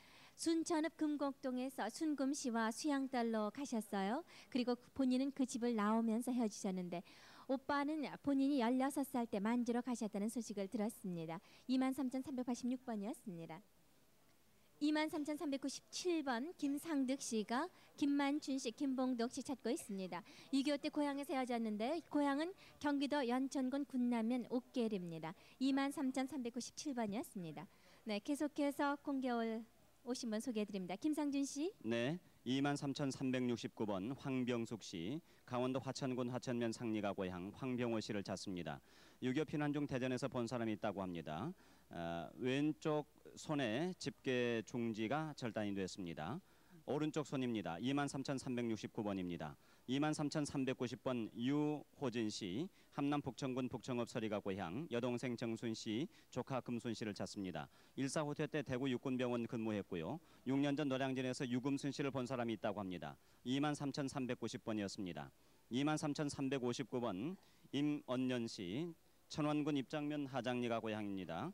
순천읍 금곡동에서 순금 씨와 수양딸로 가셨어요. 그리고 본인은 그 집을 나오면서 헤어지셨는데 오빠는 본인이 16살 때 만주러 가셨다는 소식을 들었습니다. 23,386번이었습니다. 23,397번 김상득 씨가 김만춘 씨, 김봉덕 씨 찾고 있습니다. 6.25때 고향에서 헤어졌는데 고향은 경기도 연천군 군남면 옥계리입니다. 23,397번이었습니다. 네, 계속해서 공개올 오신 분 소개해드립니다. 김상준 씨. 네, 23,369번 황병숙 씨, 강원도 화천군 화천면 상리가 고향 황병호 씨를 찾습니다. 6.25 피난 중 대전에서 본 사람이 있다고 합니다. 아, 왼쪽 손에 집게 중지가 절단이 됐습니다. 오른쪽 손입니다. 23,369번입니다. 23,390번 유호진 씨, 함남 북천군 북청읍 서리가 고향, 여동생 정순 씨, 조카 금순 씨를 찾습니다. 1사 호퇴 때 대구 육군병원 근무했고요. 6년 전 노량진에서 유금순 씨를 본 사람이 있다고 합니다. 23,390번이었습니다. 23,359번 임언년 씨, 천원군 입장면 하장리가 고향입니다.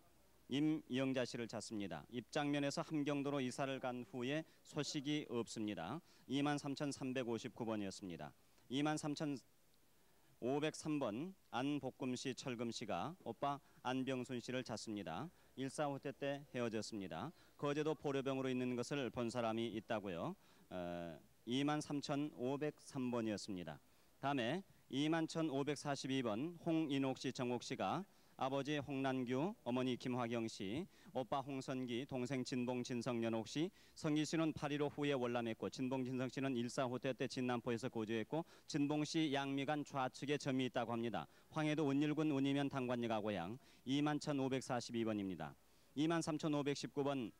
임영자 씨를 찾습니다. 입장면에서 함경도로 이사를 간 후에 소식이 없습니다. 23,359번이었습니다. 23,503번 안복금 씨, 철금 씨가 오빠 안병순 씨를 찾습니다. 145때 때 헤어졌습니다. 거제도 보려병으로 있는 것을 본 사람이 있다고요. 어, 23,503번이었습니다. 다음에 21,542번 홍인옥 씨, 정옥 씨가 아버지 홍난규, 어머니 김화경 씨, 오빠 홍선기, 동생 진봉 진성연옥 씨, 성기 씨는 8.15 후에 월남했고 진봉 진성 씨는 1.4호 때 진남포에서 거주했고 진봉 씨 양미간 좌측에 점이 있다고 합니다. 황해도 은일군 운이면 당관리가 고향 21,542번입니다. 23,519번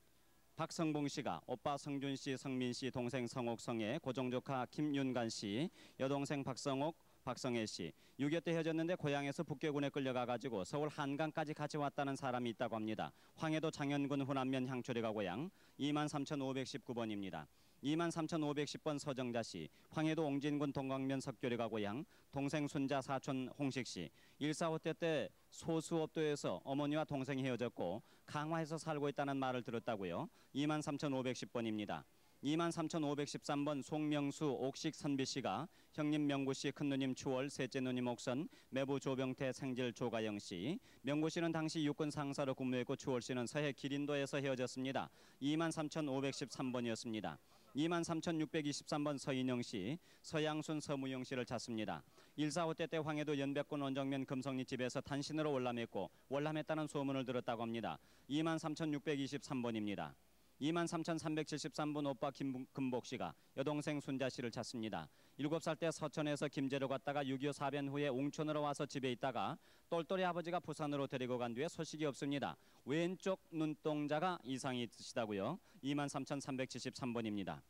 박성봉 씨가 오빠 성준 씨, 성민 씨, 동생 성옥 성애, 고종조카 김윤간 씨, 여동생 박성옥, 박성애 씨. 6.25 때 헤어졌는데 고향에서 북계군에 끌려가 가지고 서울 한강까지 같이 왔다는 사람이 있다고 합니다. 황해도 장현군 후남면 향초리가 고향 23,519번입니다. 23,510번 서정자 씨, 황해도 옹진군 동광면 석교리가 고향, 동생 순자 사촌 홍식 씨, 1.45때 때 소수업도에서 어머니와 동생이 헤어졌고 강화에서 살고 있다는 말을 들었다고요. 23,510번입니다. 23,513번 송명수 옥식 선비 씨가 형님 명구 씨, 큰누님 추월, 셋째 누님 옥선, 매부 조병태 생질 조가영 씨. 명구 씨는 당시 육군 상사로 근무했고 추월 씨는 서해 기린도에서 헤어졌습니다. 23,513번이었습니다. 23,623번 서인영 씨, 서양순 서무영 씨를 찾습니다. 145때 때 황해도 연백군 원정면 금성리 집에서 단신으로 월남했고 월남했다는 소문을 들었다고 합니다. 23,623번입니다. 23,373번 오빠 김금복 씨가 여동생 순자 씨를 찾습니다. 7살 때 서천에서 김제로 갔다가 6.25 사변 후에 웅천으로 와서 집에 있다가 똘똘이 아버지가 부산으로 데리고 간 뒤에 소식이 없습니다. 왼쪽 눈동자가 이상이 있으시다고요. 23,373번입니다.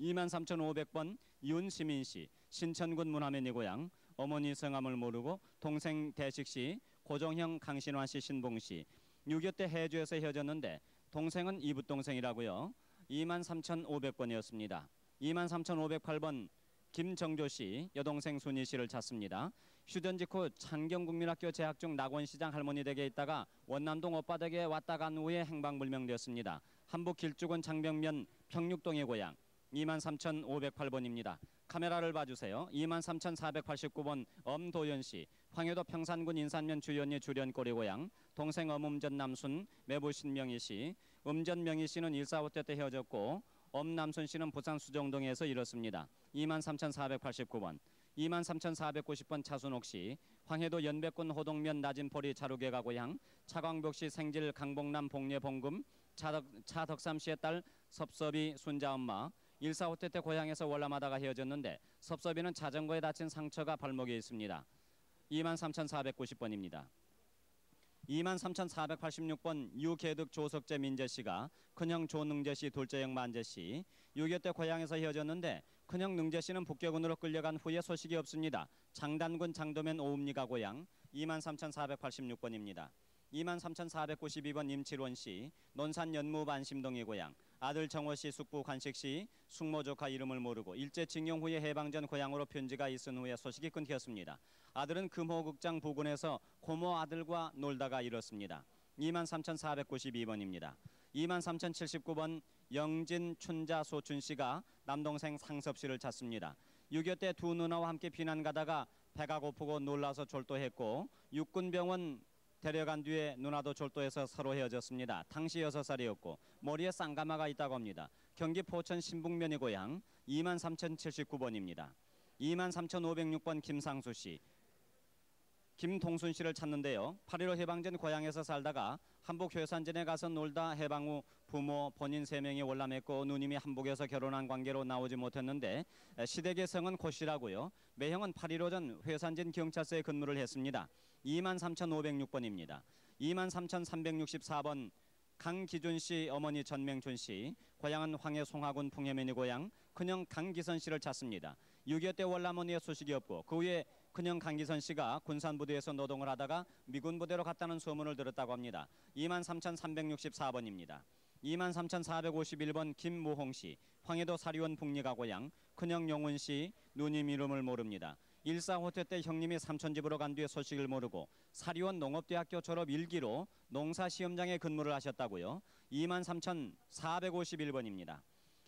23,500번 윤시민 씨, 신천군 문화면이 고향, 어머니 성함을 모르고 동생 대식 씨, 고종형 강신환 씨, 신봉 씨. 6.25 때 해주에서 헤어졌는데 동생은 이붓 동생이라고요. 23,500번이었습니다. 23,508번 김정조 씨, 여동생 순희 씨를 찾습니다. 휴전 직후 창경국민학교 재학 중 낙원시장 할머니 댁에 있다가 원남동 오빠 댁에 왔다 간 후에 행방불명되었습니다. 한북 길쭉은 장병면 평육동의 고향 23,508번입니다. 카메라를 봐주세요. 23,489번 엄도연 씨, 황해도 평산군 인산면 주연리 주련꼬리 고향, 동생 엄 음전 남순, 매부 신명희 씨, 음전 명희 씨는 145때 때 헤어졌고 엄남순 씨는 부산 수정동에서 이뤘습니다. 23,489번. 23,490번 차순옥 씨, 황해도 연백군 호동면 낮은포리 자루개가 고 향, 차광벽 씨 생질 강봉남 복례 봉금, 차덕, 차덕삼 씨의 딸 섭섭이 순자 엄마, 145때 때 고향에서 월남하다가 헤어졌는데 섭섭이는 자전거에 다친 상처가 발목에 있습니다. 23,490번입니다. 23,486번 유계득 조석재 민재 씨가 큰형 조능재 씨, 둘째 형 만재 씨 6.25 때 고향에서 헤어졌는데 큰형 능재 씨는 북계군으로 끌려간 후에 소식이 없습니다. 장단군 장도면 오음리가 고향 23,486번입니다. 23,492번 임칠원 씨, 논산 연무 반심동의 고향, 아들 정호 씨 숙부 관식 씨, 숙모 조카 이름을 모르고 일제 징용 후에 해방 전 고향으로 편지가 있은 후에 소식이 끊겼습니다. 아들은 금호극장 부근에서 고모 아들과 놀다가 잃었습니다. 23,492번입니다. 23,079번 영진 춘자 소춘 씨가 남동생 상섭 씨를 찾습니다. 6.25 때 두 누나와 함께 피난 가다가 배가 고프고 놀라서 졸도했고 육군병원 데려간 뒤에 누나도 졸도해서 서로 헤어졌습니다. 당시 6살이었고 머리에 쌍가마가 있다고 합니다. 경기 포천 신북면이 고향 23,079번입니다. 23,506번 김상수 씨. 김동순 씨를 찾는데요. 8.15 해방전 고향에서 살다가 한복 회산전에 가서 놀다 해방 후 부모 본인 세 명이 월남했고 누님이 한복에서 결혼한 관계로 나오지 못했는데 시댁의 성은 고 씨라고요. 매형은 8.15전 회산전 경찰서에 근무를 했습니다. 23,506번입니다. 23,364번 강기준 씨 어머니 전명춘 씨 고향은 황해 송화군 풍해면이 고향 큰형 강기선 씨를 찾습니다. 6.25 때 월남언니의 소식이 없고 그 후에 큰형 강기선 씨가 군산부대에서 노동을 하다가 미군 부대로 갔다는 소문을 들었다고 합니다. 23,364번입니다. 23,451번 김무홍 씨 황해도 사리원 북리가 고향 큰형 용훈 씨 누님 이름을 모릅니다. 145태 때 형님이 삼촌집으로 간 뒤에 소식을 모르고 사리원 농업대학교 졸업 일기로 농사시험장에 근무를 하셨다고요. 23,451번입니다.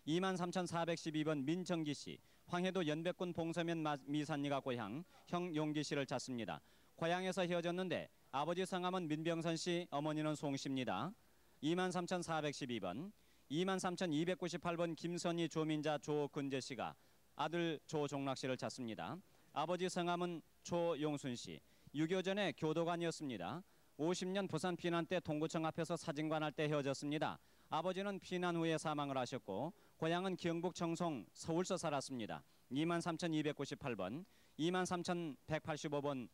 23,412번 민정기 씨 황해도 연백군 봉서면 미산리가 고향 형 용기 씨를 찾습니다. 고향에서 헤어졌는데 아버지 성함은 민병선 씨, 어머니는 송 씨입니다. 23,412번 23,298번 김선희 조민자 조근재 씨가 아들 조종락 씨를 찾습니다. 아버지 성함은 조용순 씨. 6.25 전에 교도관이었습니다. 50년 부산 피난 때 동구청 앞에서 사진관 할 때 헤어졌습니다. 아버지는 피난 후에 사망을 하셨고 고향은 경북 청송 서울서 살았습니다. 23,298번, 23,185번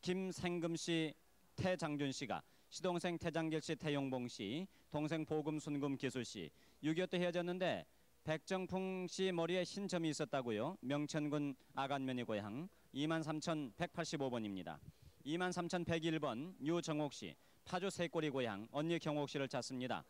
김생금 씨, 태장준 씨가 시동생 태장길 씨, 태용봉 씨, 동생 보금 순금 기수 씨, 6.25 때 헤어졌는데 백정풍 씨 머리에 신점이 있었다고요. 명천군 아간면이 고향 23,185번입니다. 23,101번 유정옥 씨 파주 세꼬리 고향 언니 경옥 씨를 찾습니다.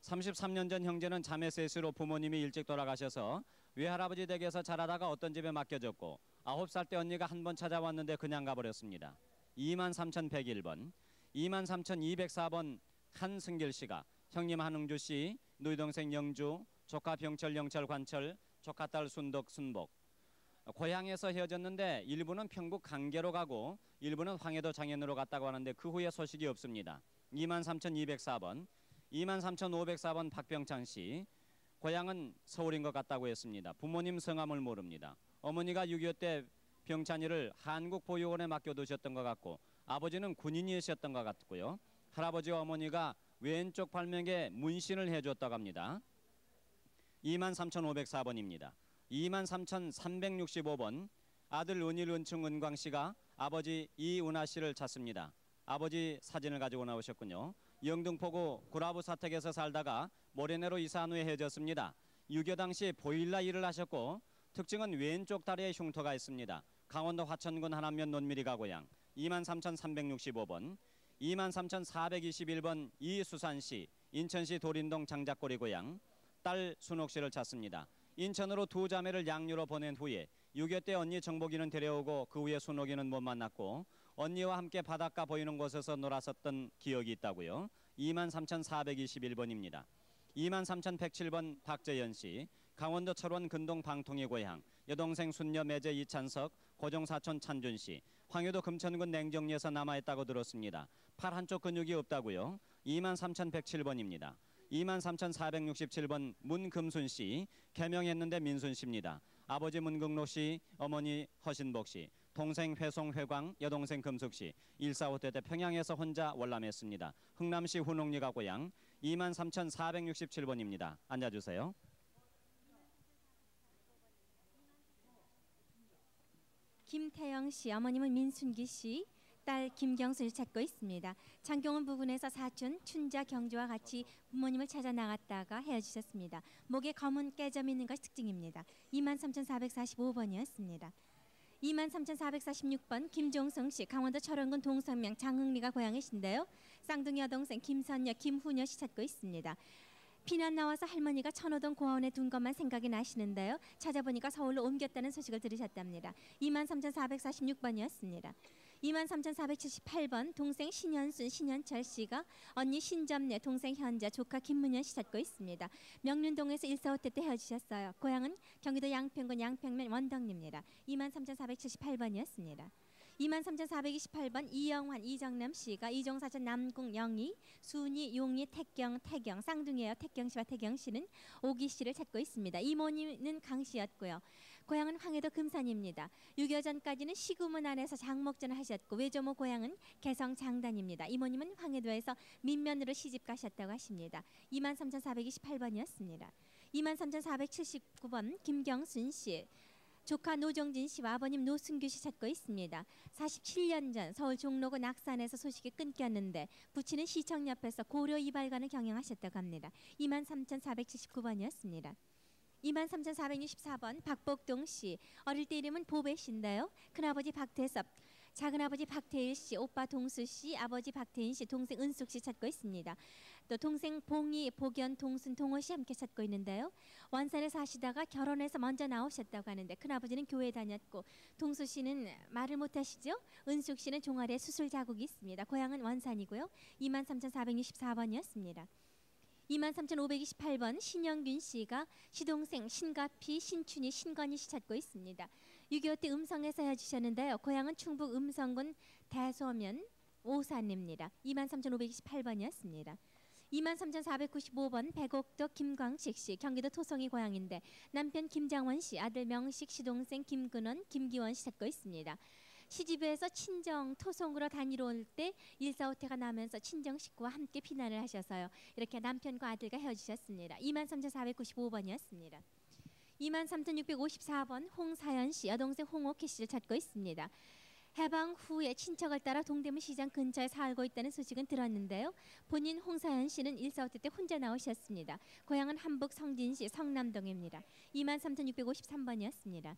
33년 전 형제는 자매 셋으로 부모님이 일찍 돌아가셔서 외할아버지 댁에서 자라다가 어떤 집에 맡겨졌고 9살 때 언니가 한 번 찾아왔는데 그냥 가버렸습니다. 23,101번 23,204번 한승길 씨가 형님 한흥주 씨, 누이 동생 영주, 조카 병철 영철 관철, 조카 딸 순덕 순복. 고향에서 헤어졌는데 일부는 평북 강계로 가고 일부는 황해도 장현으로 갔다고 하는데 그 후에 소식이 없습니다. 23,204번, 23,504번 박병찬 씨. 고향은 서울인 것 같다고 했습니다. 부모님 성함을 모릅니다. 어머니가 6.25 때 병찬이를 한국보육원에 맡겨두셨던 것 같고 아버지는 군인이셨던 것 같고요. 할아버지와 어머니가 왼쪽 발목에 문신을 해줬다고 합니다. 23,504번입니다. 23,365번 아들 은일 은충 은광 씨가 아버지 이은하 씨를 찾습니다. 아버지 사진을 가지고 나오셨군요. 영등포구 구라부 사택에서 살다가 모래내로 이사한 후에 헤어졌습니다. 6.25 당시 보일러 일을 하셨고 특징은 왼쪽 다리에 흉터가 있습니다. 강원도 화천군 하남면 논미리가 고향 23,365번 23,421번 이수산 씨 인천시 도린동 장작고리 고향 딸 순옥 씨를 찾습니다. 인천으로 두 자매를 양유로 보낸 후에 6.25때 언니 정복이는 데려오고 그 후에 순옥이는 못 만났고 언니와 함께 바닷가 보이는 곳에서 놀았었던 기억이 있다고요. 23,421번입니다. 23,107번 박재현 씨 강원도 철원 근동 방통이 고향 여동생 순녀 매제 이찬석 고종 사촌 찬준 씨 황해도 금천군 냉정리에서 남아있다고 들었습니다. 팔 한쪽 근육이 없다고요. 23,107번입니다. 23,467번 문금순 씨 개명했는데 민순 씨입니다. 아버지 문극로 씨, 어머니 허신복 씨, 동생 회송 회광, 여동생 금숙 씨. 145대 때 평양에서 혼자 월남했습니다. 흥남시 훈옥리가 고향 23,467번입니다. 앉아주세요. 김태영 씨, 어머님은 민순기 씨, 딸 김경수를 찾고 있습니다. 창경원 부근에서 사촌 춘자 경주와 같이 부모님을 찾아 나갔다가 헤어지셨습니다. 목에 검은 깨점 있는 것이 특징입니다. 23,445번이었습니다. 23,446번 김종성 씨, 강원도 철원군 동성명 장흥리가 고향이신데요. 쌍둥이 여동생 김선녀, 김훈여 씨 찾고 있습니다. 피난 나와서 할머니가 천호동 고아원에 둔 것만 생각이 나시는데요. 찾아보니까 서울로 옮겼다는 소식을 들으셨답니다. 23,446번이었습니다. 23,478번 동생 신현순, 신현철 씨가 언니 신점내, 동생 현자, 조카 김문현 씨 찾고 있습니다. 명륜동에서 145때 때 헤어지셨어요. 고향은 경기도 양평군 양평면 원덕리입니다. 23,478번이었습니다. 23,428번 이영환, 이정남 씨가 이종사전 남궁 영희, 순이, 용희, 태경, 태경 쌍둥이에요. 태경 씨와 태경 씨는 오기 씨를 찾고 있습니다. 이모님은 강 씨였고요. 고향은 황해도 금산입니다. 6.25 전까지는 시구문 안에서 장목전을 하셨고 외조모 고향은 개성 장단입니다. 이모님은 황해도에서 민면으로 시집 가셨다고 하십니다. 23,428번이었습니다. 23,479번 김경순 씨. 조카 노정진 씨와 아버님 노승규 씨 찾고 있습니다. 47년 전 서울 종로구 낙산에서 소식이 끊겼는데 부친은 시청 옆에서 고려 이발관을 경영하셨다고 합니다. 23,479번이었습니다. 23,464번 박복동 씨 어릴 때 이름은 보배 씨인데요. 큰아버지 박태섭, 작은아버지 박태일 씨, 오빠 동수 씨, 아버지 박태인 씨, 동생 은숙 씨 찾고 있습니다. 또 동생 봉이, 복연, 동순, 동호 씨 함께 찾고 있는데요. 원산에 사시다가 결혼해서 먼저 나오셨다고 하는데 큰아버지는 교회 다녔고 동수 씨는 말을 못하시죠? 은숙 씨는 종아리에 수술 자국이 있습니다. 고향은 원산이고요. 23,464번이었습니다. 23,528번 신영균 씨가 시동생 신가피, 신춘희, 신건희 씨 찾고 있습니다. 6.25 때 음성에서 헤어지셨는데요. 고향은 충북 음성군 대소면 오산입니다. 23,528번이었습니다. 23,495번 백옥도 김광식 씨 경기도 토성이 고향인데 남편 김장원 씨 아들 명식 씨 동생 김근원 김기원 씨 찾고 있습니다. 시집에서 친정 토성으로 다니러 올때 145태가 나면서 친정 식구와 함께 피난을 하셔서요. 이렇게 남편과 아들과 헤어지셨습니다. 23,495번이었습니다. 23,654번 홍사연 씨 여동생 홍옥희 씨를 찾고 있습니다. 해방 후에 친척을 따라 동대문 시장 근처에 살고 있다는 소식은 들었는데요. 본인 홍사연 씨는 일사후퇴 때 혼자 나오셨습니다. 고향은 한북 성진시 성남동입니다. 23,653번이었습니다.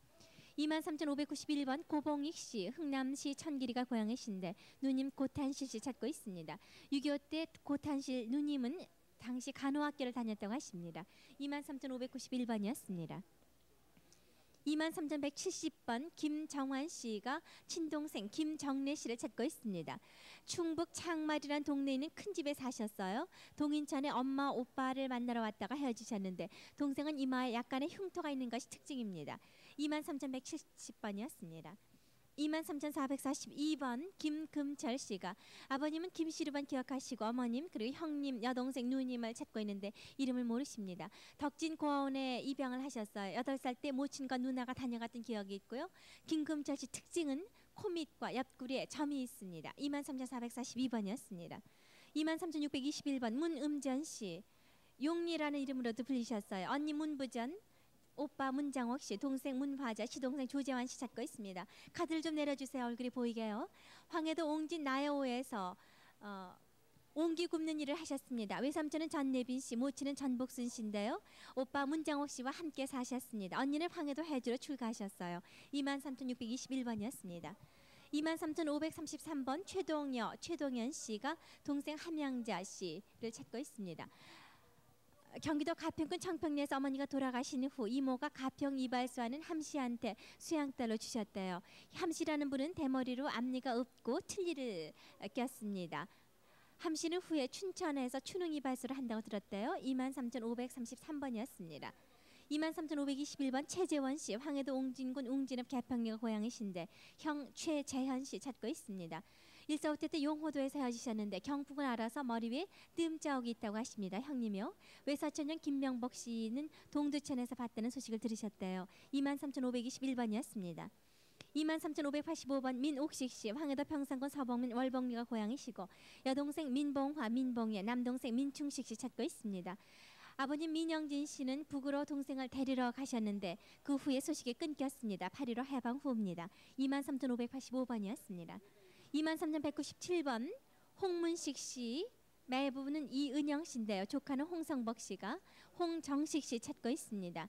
23,591번 고봉익 씨, 흥남시 천길이가 고향이신데 누님 고탄실 씨 찾고 있습니다. 6.25 때 고탄실 누님은 당시 간호학교를 다녔다고 하십니다. 23,591번이었습니다. 23,170번 김정환 씨가 친동생 김정래 씨를 찾고 있습니다. 충북 창말이란 동네에 있는 큰 집에 사셨어요. 동인천에 엄마 오빠를 만나러 왔다가 헤어지셨는데 동생은 이마에 약간의 흉터가 있는 것이 특징입니다. 23,170번이었습니다. 23,442번 김금철 씨가 아버님은 김시루반 기억하시고 어머님 그리고 형님 여동생 누님을 찾고 있는데 이름을 모르십니다. 덕진 고아원에 입양을 하셨어요. 8살 때 모친과 누나가 다녀갔던 기억이 있고요. 김금철 씨 특징은 코밑과 옆구리에 점이 있습니다. 23,442번이었습니다. 23,621번 문음전 씨 용리라는 이름으로도 불리셨어요. 언니 문부전 오빠 문장옥 씨, 동생 문화자, 시동생 조재환 씨 찾고 있습니다. 카드를 좀 내려주세요. 얼굴이 보이게요. 황해도 옹진 나여호에서 어, 옹기 굽는 일을 하셨습니다. 외삼촌은 전내빈 씨, 모친은 전복순 씨인데요. 오빠 문장옥 씨와 함께 사셨습니다. 언니는 황해도 해주로 출가하셨어요. 23,621번이었습니다. 23,533번 최동여, 최동현 씨가 동생 함양자 씨를 찾고 있습니다. 경기도 가평군 청평리에서 어머니가 돌아가신 후 이모가 가평 이발소하는 함씨한테 수양딸로 주셨대요. 함씨라는 분은 대머리로 앞니가 없고 틀니를 꼈습니다. 함씨는 후에 춘천에서 추능 이발소를 한다고 들었대요. 23,533번이었습니다. 23,521번 최재원 씨, 황해도 옹진군 웅진읍 개평리가 고향이신데 형 최재현 씨 찾고 있습니다. 일사후퇴 때 용호도에서 헤어지셨는데 경풍을 알아서 머리 위에 뜸 자국이 있다고 하십니다. 형님이요. 외사촌형 김명복 씨는 동두천에서 봤다는 소식을 들으셨대요. 23,521번이었습니다. 23,585번 민옥식 씨, 황해도 평산군 서봉민 월봉리가 고향이시고 여동생 민봉화, 민봉예, 남동생 민충식 씨 찾고 있습니다. 아버님 민영진 씨는 북으로 동생을 데리러 가셨는데 그 후에 소식이 끊겼습니다. 8.15 해방 후입니다. 23,585번이었습니다. 23,197번 홍문식 씨 매부부는 이은영 씨인데요. 조카는 홍성복 씨가 홍정식 씨 찾고 있습니다.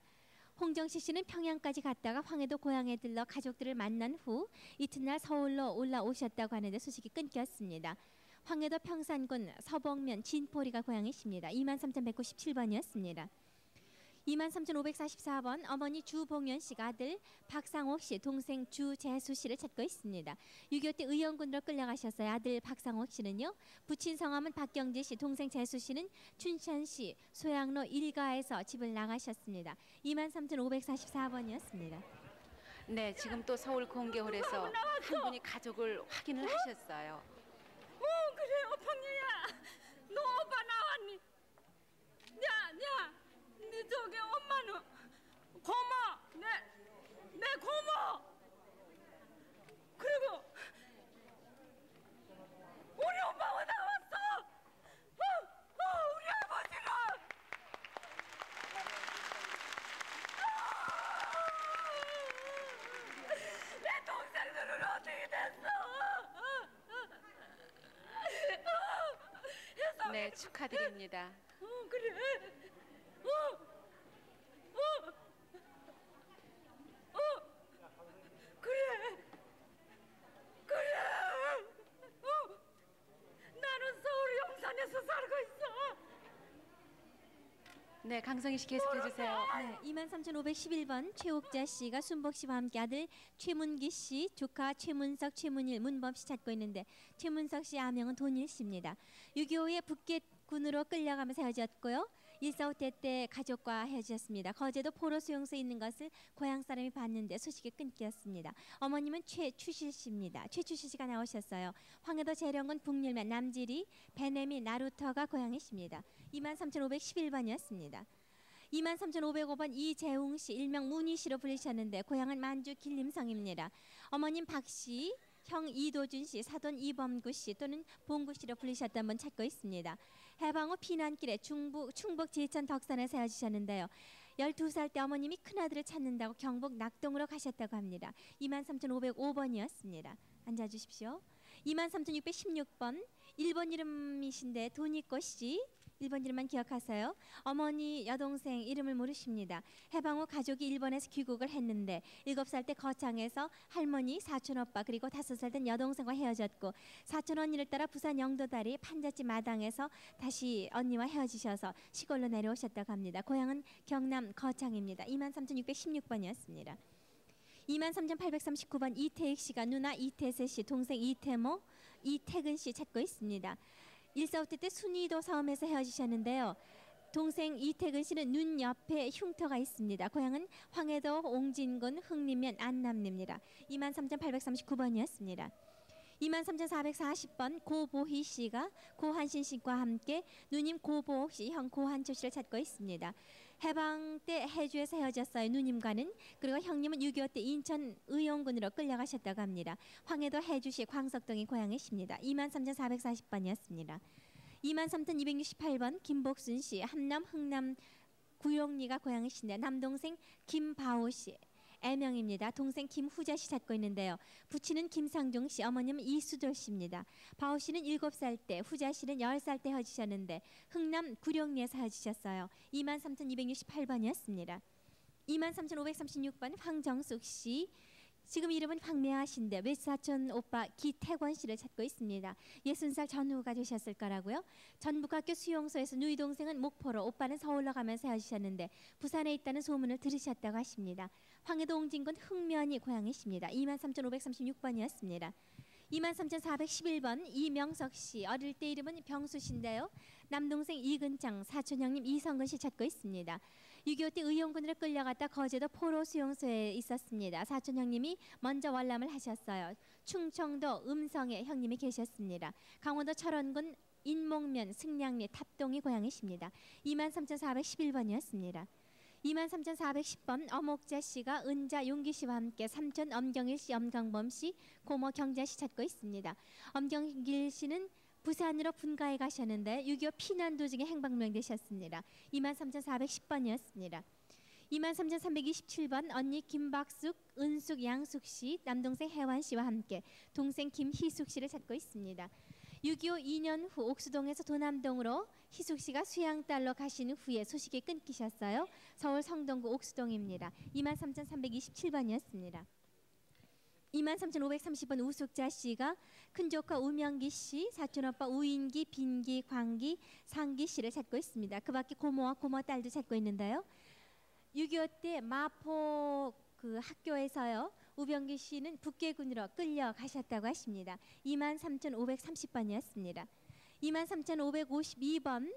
홍정식 씨는 평양까지 갔다가 황해도 고향에 들러 가족들을 만난 후 이튿날 서울로 올라오셨다고 하는데 소식이 끊겼습니다. 황해도 평산군 서봉면 진포리가 고향이십니다. 23,197번이었습니다. 23,544번 어머니 주봉연 씨가 아들 박상옥 씨, 동생 주재수 씨를 찾고 있습니다. 6.25 때 의원군으로 끌려가셨어요. 아들 박상옥 씨는요. 부친 성함은 박경재 씨, 동생 재수 씨는 춘천시 소양로 일가에서 집을 나가셨습니다. 23,544번이었습니다. 네, 지금 또 서울 공개홀에서 한 분이 가족을 확인을 하셨어요. 어 그래 오팡이야 너 오빠 나왔니 야야 네 저기 엄마는 고모 내 내 고모 그리고 우리 엄마가 나왔어 어, 어 우리 아버지는 내 동생들은 어떻게 됐어 네, 축하드립니다. 어 그래. 어. 어. 어. 그래. 그래. 어. 나는 서울 용산에서 살고 있어. 네, 강성희 씨 계속해 주세요. 네, 23,511번 최옥자 씨가 순복 씨와 함께 아들 최문기 씨, 조카 최문석, 최문일, 문범 씨 찾고 있는데 최문석 씨 아명은 돈일 씨입니다. 6.25에 북계군으로 끌려가면서 헤어졌고요. 일사후퇴 때 가족과 헤어졌습니다. 거제도 포로 수용소에 있는 것을 고향 사람이 봤는데 소식이 끊겼습니다. 어머님은 최추실 씨입니다. 최추실 씨가 나오셨어요. 황해도 재령군 북일면 남지리 베네미 나루터가 고향이십니다. 23,511번이었습니다. 23,505번 이재웅 씨 일명 문희 씨로 불리셨는데 고향은 만주 길림성입니다. 어머님 박 씨, 형 이도준 씨, 사돈 이범구 씨 또는 봉구 씨로 불리셨던 분 찾고 있습니다. 해방 후 피난길에 중북 충북 제천 덕산에 헤어지셨는데요. 12살 때 어머님이 큰아들을 찾는다고 경북 낙동으로 가셨다고 합니다. 23,505번이었습니다. 앉아 주십시오. 23,616번 1번 이름이신데 돈이꽃 씨 1번 이름만 기억하세요. 어머니 여동생 이름을 모르십니다. 해방 후 가족이 일본에서 귀국을 했는데 7살 때 거창에서 할머니, 사촌 오빠 그리고 5살 된 여동생과 헤어졌고 사촌 언니를 따라 부산 영도다리 판잣집 마당에서 다시 언니와 헤어지셔서 시골로 내려오셨다고 합니다. 고향은 경남 거창입니다. 23,616번이었습니다. 23,839번 이태익 씨가 누나 이태세 씨, 동생 이태모, 이태근 씨 찾고 있습니다. 일사후퇴 때 순이도 섬에서 헤어지셨는데요. 동생 이태근 씨는 눈 옆에 흉터가 있습니다. 고향은 황해도 옹진군 흥림면 안남리입니다. 23,839번이었습니다. 23,440번 고보희 씨가 고한신 씨과 함께 누님 고보옥 씨, 형 고한초 씨를 찾고 있습니다. 해방 때 해주에서 헤어졌어요. 누님과는 그리고 형님은 6.25때 인천 의용군으로 끌려가셨다고 합니다. 황해도 해주시 광석동이 고향이십니다. 23,440번이었습니다. 23,268번 김복순 씨, 함남 흥남 구용리가 고향이신데 남동생 김바오 씨. 애명입니다. 동생 김후자 씨 찾고 있는데요. 부친은 김상종 씨, 어머님은 이수돌 씨입니다. 바오 씨는 7살 때, 후자 씨는 10살 때 헤어지셨는데 흥남 구룡리에서 헤어지셨어요. 23,268번이었습니다. 23,536번 황정숙 씨, 지금 이름은 황매아 씨인데 외사촌 오빠 기태권 씨를 찾고 있습니다. 60살 전후가 되셨을 거라고요. 전북학교 수용소에서 누이 동생은 목포로 오빠는 서울로 가면서 헤어지셨는데 부산에 있다는 소문을 들으셨다고 하십니다. 황해도 옹진군 흥면이 고향이십니다. 23,536번이었습니다. 23,411번 이명석 씨 어릴 때 이름은 병수 씨인데요. 남동생 이근창 사촌 형님 이성근 씨 찾고 있습니다. 6.25 때 의용군으로 끌려갔다 거제도 포로 수용소에 있었습니다. 사촌 형님이 먼저 월남을 하셨어요. 충청도 음성에 형님이 계셨습니다. 강원도 철원군 인목면 승량리 탑동이 고향이십니다. 23,411번이었습니다. 23,410번 어목자 씨가 은자 용기 씨와 함께 삼촌 엄경일 씨, 엄강범 씨, 고모 경자 씨 찾고 있습니다. 엄경길 씨는 부산으로 분가해 가셨는데 6.25 피난 도중에 행방명되셨습니다. 23,410번이었습니다. 23,327번 언니 김박숙, 은숙, 양숙 씨, 남동생 혜완 씨와 함께 동생 김희숙 씨를 찾고 있습니다. 6.25 2년 후 옥수동에서 도남동으로 희숙 씨가 수양딸로 가신 후에 소식이 끊기셨어요. 서울 성동구 옥수동입니다. 23,327번이었습니다. 23,530번 우숙자 씨가 큰조카 우명기 씨, 사촌오빠 우인기, 빈기, 광기, 상기 씨를 찾고 있습니다. 그 밖에 고모와 고모 딸도 찾고 있는데요. 6.25 때 마포 그 학교에서요. 우병기 씨는 북계군으로 끌려가셨다고 하십니다. 23,530번이었습니다. 23,552번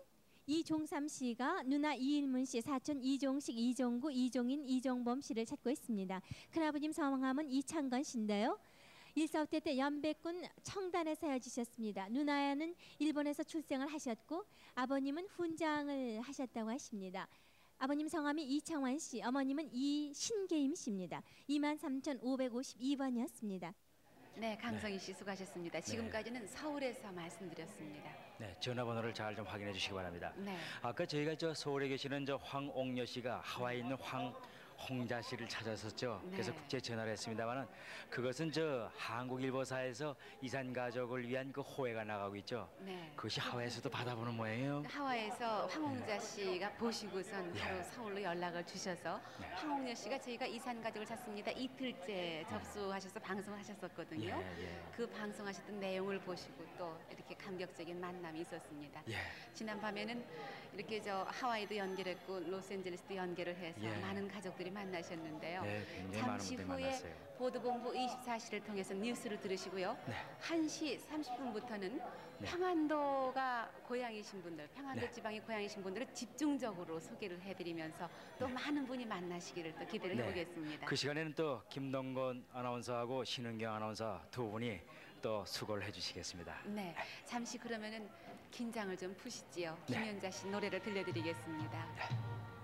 이종삼 씨가 누나 이일문 씨, 사촌 이종식, 이종구, 이종인, 이종범 씨를 찾고 있습니다. 큰아버님 성함은 이창건 씨인데요. 일사후퇴 때 연백군 청단에서 헤어지셨습니다. 누나는 일본에서 출생을 하셨고 아버님은 훈장을 하셨다고 하십니다. 아버님 성함이 이창환 씨, 어머님은 이신계임 씨입니다. 23,552번이었습니다. 네, 강성희 씨 수고하셨습니다. 지금까지는 서울에서 말씀드렸습니다. 네, 전화번호를 잘 좀 확인해 주시기 바랍니다. 네. 아까 저희가 저 서울에 계시는 저 황옥녀 씨가 하와이에 있는 황 홍자 씨를 찾았었죠. 네. 그래서 국제 전화를 했습니다만은 그것은 저 한국일보사에서 이산 가족을 위한 그 호해가 나가고 있죠. 네. 그것이 하와이에서도 받아보는 모양이에요. 하와이에서 황홍자 씨가 보시고선 예. 바로 서울로 연락을 주셔서 네. 황홍여 씨가 저희가 이산 가족을 찾습니다. 이틀째 접수하셔서 방송하셨었거든요. 예, 예. 그 방송하셨던 내용을 보시고 또 이렇게 감격적인 만남이 있었습니다. 예. 지난 밤에는 이렇게 저 하와이도 연결했고 로스앤젤레스도 연결을 해서 예. 많은 가족들이 만나셨는데요. 네, 잠시 분들이 후에. 보도본부 24시를 통해서 뉴스를 들으시고요. 네. 1시 30분부터는 네. 평안도가 고향이신 분들, 평안도 네. 지방이 고향이신 분들을 집중적으로 소개를 해드리면서 또 많은 분이 만나시기를 또 기대를 네. 해보겠습니다. 그 시간에는 또 김동건 아나운서하고 신은경 아나운서 두 분이 또 수고를 해주시겠습니다. 네, 잠시 그러면은 긴장을 좀 푸시지요. 네. 김연자 씨 노래를 들려드리겠습니다.